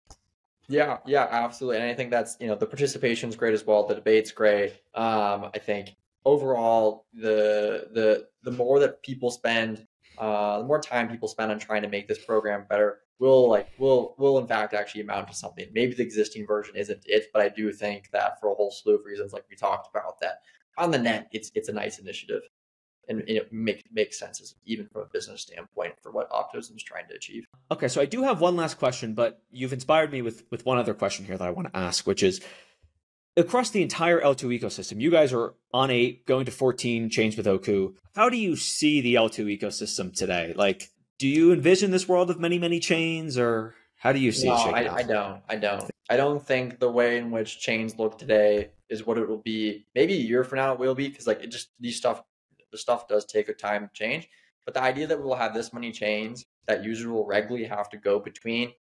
Yeah, yeah, absolutely. And I think that's you know the participation is great as well. The debate's great. Um, I think overall the the the more that people spend, uh, the more time people spend on trying to make this program better, will like will will in fact actually amount to something. Maybe the existing version isn't it, but I do think that for a whole slew of reasons, like we talked about, that on the net, it's it's a nice initiative and it make, makes sense even from a business standpoint for what Optimism is trying to achieve. Okay, so I do have one last question, but you've inspired me with with one other question here that I want to ask, which is across the entire L2 ecosystem, you guys are on eight, going to 14, change with Oku. How do you see the L2 ecosystem today? Like, do you envision this world of many, many chains, or how do you see no, it? I, I don't. I don't. I don't think the way in which chains look today is what it will be. Maybe a year from now it will be because like it just these stuff the stuff does take a time to change. But the idea that we'll have this many chains that users will regularly have to go between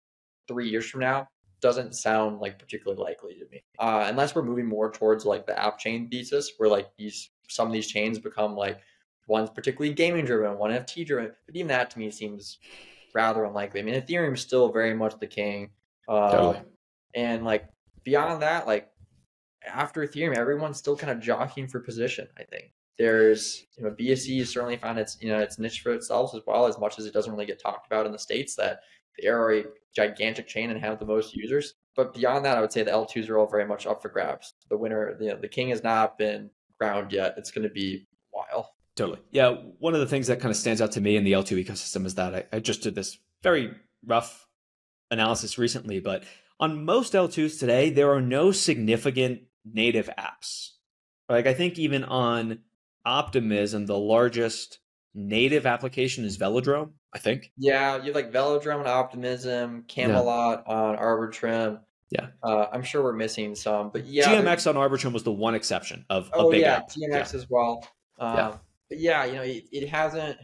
three years from now doesn't sound like particularly likely to me. Uh, unless we're moving more towards like the app chain thesis, where like these some of these chains become like one's particularly gaming driven, one FT driven. But even that to me seems rather unlikely. I mean, Ethereum is still very much the king. Uh, totally. And like beyond that, like after Ethereum, everyone's still kind of jockeying for position. I think There's you know BSC has certainly found its you know its niche for itself as well as much as it doesn't really get talked about in the states that they are a gigantic chain and have the most users. But beyond that, I would say the L2s are all very much up for grabs. The winner, you know, the king has not been crowned yet. It's going to be a while. Totally. Yeah. One of the things that kind of stands out to me in the L2 ecosystem is that I, I just did this very rough analysis recently, but on most L2s today, there are no significant native apps. Like I think even on Optimism, the largest native application is Velodrome, I think. Yeah, you have like Velodrome on Optimism, Camelot yeah. on Arbitrum. Yeah. Uh, I'm sure we're missing some, but yeah. GMX on Arbitrum was the one exception of oh, a big yeah, app. GMX yeah. as well. Um, yeah. But yeah, you know, it, it, hasn't,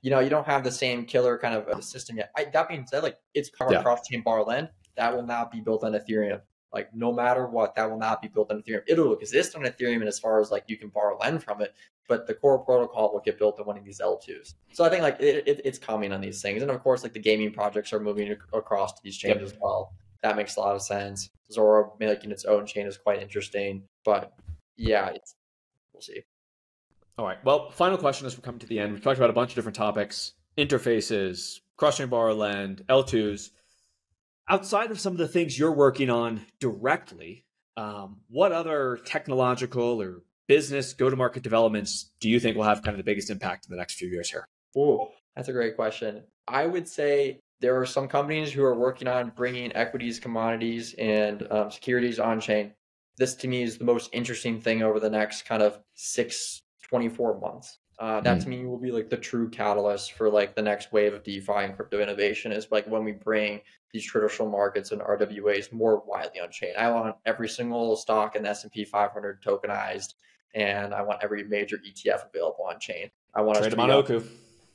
you know, you don't have the same killer kind of uh, system yet. I, that being said, like it's covered yeah. cross chain borrow lend. That will not be built on Ethereum. Like no matter what, that will not be built on Ethereum. It'll exist on Ethereum, and as far as like you can borrow lend from it, but the core protocol will get built on one of these L2s. So I think like it, it, it's coming on these things, and of course like the gaming projects are moving across to these chains yep. as well. That makes a lot of sense. Zora making its own chain is quite interesting, but yeah, we'll see. All right. Well, final question as we're coming to the end. We've talked about a bunch of different topics: interfaces, cross-chain borrow lend, L2s outside of some of the things you're working on directly, um, what other technological or business go to market developments do you think will have kind of the biggest impact in the next few years here? Oh, that's a great question. I would say there are some companies who are working on bringing equities, commodities, and um, securities on chain. This to me is the most interesting thing over the next kind of six, 24 months. Uh, that mm. to me will be like the true catalyst for like the next wave of DeFi and crypto innovation is like when we bring these traditional markets and RWAs more widely on chain. I want every single stock in the S&P 500 tokenized, and I want every major ETF available on chain. I want to trade them on Oku.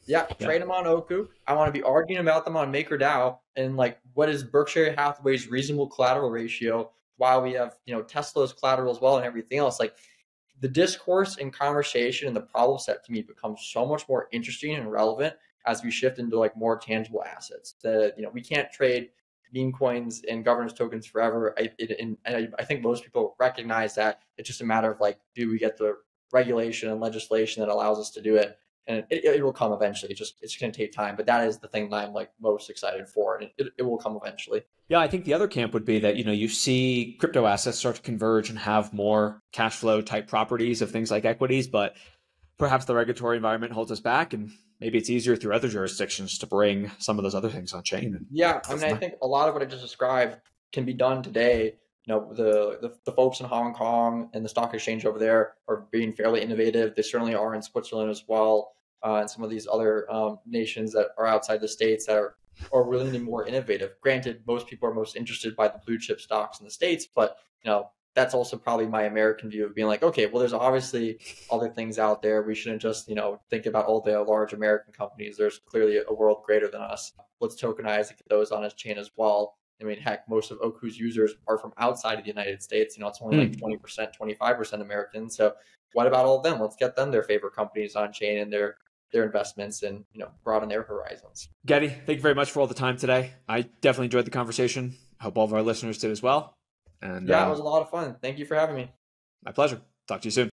Yeah, yeah, trade them on Oku. I want to be arguing about them on MakerDAO and like what is Berkshire Hathaway's reasonable collateral ratio while we have you know Tesla's collateral as well and everything else. Like the discourse and conversation and the problem set to me becomes so much more interesting and relevant as we shift into like more tangible assets. That you know we can't trade meme coins and governance tokens forever. I, it, and I, I think most people recognize that it's just a matter of like, do we get the regulation and legislation that allows us to do it? And it, it will come eventually. It's just it's going to take time, but that is the thing that I'm like most excited for, and it, it will come eventually. Yeah, I think the other camp would be that you know you see crypto assets start to converge and have more cash flow type properties of things like equities, but perhaps the regulatory environment holds us back and maybe it's easier through other jurisdictions to bring some of those other things on chain. Yeah, I mean, I think a lot of what I just described can be done today. You know, the, the, the folks in Hong Kong and the stock exchange over there are being fairly innovative. They certainly are in Switzerland as well, uh, and some of these other um, nations that are outside the states that are are really more innovative. Granted, most people are most interested by the blue chip stocks in the states, but you know that's also probably my American view of being like, okay, well, there's obviously other things out there. We shouldn't just, you know, think about all the large American companies. There's clearly a world greater than us. Let's tokenize and get those on his chain as well. I mean, heck, most of Oku's users are from outside of the United States. You know, it's only like 20%, hmm. 25% American. So what about all of them? Let's get them their favorite companies on chain and their their investments and you know broaden their horizons. Getty, thank you very much for all the time today. I definitely enjoyed the conversation. Hope all of our listeners did as well. And yeah, uh, it was a lot of fun. Thank you for having me. My pleasure. Talk to you soon.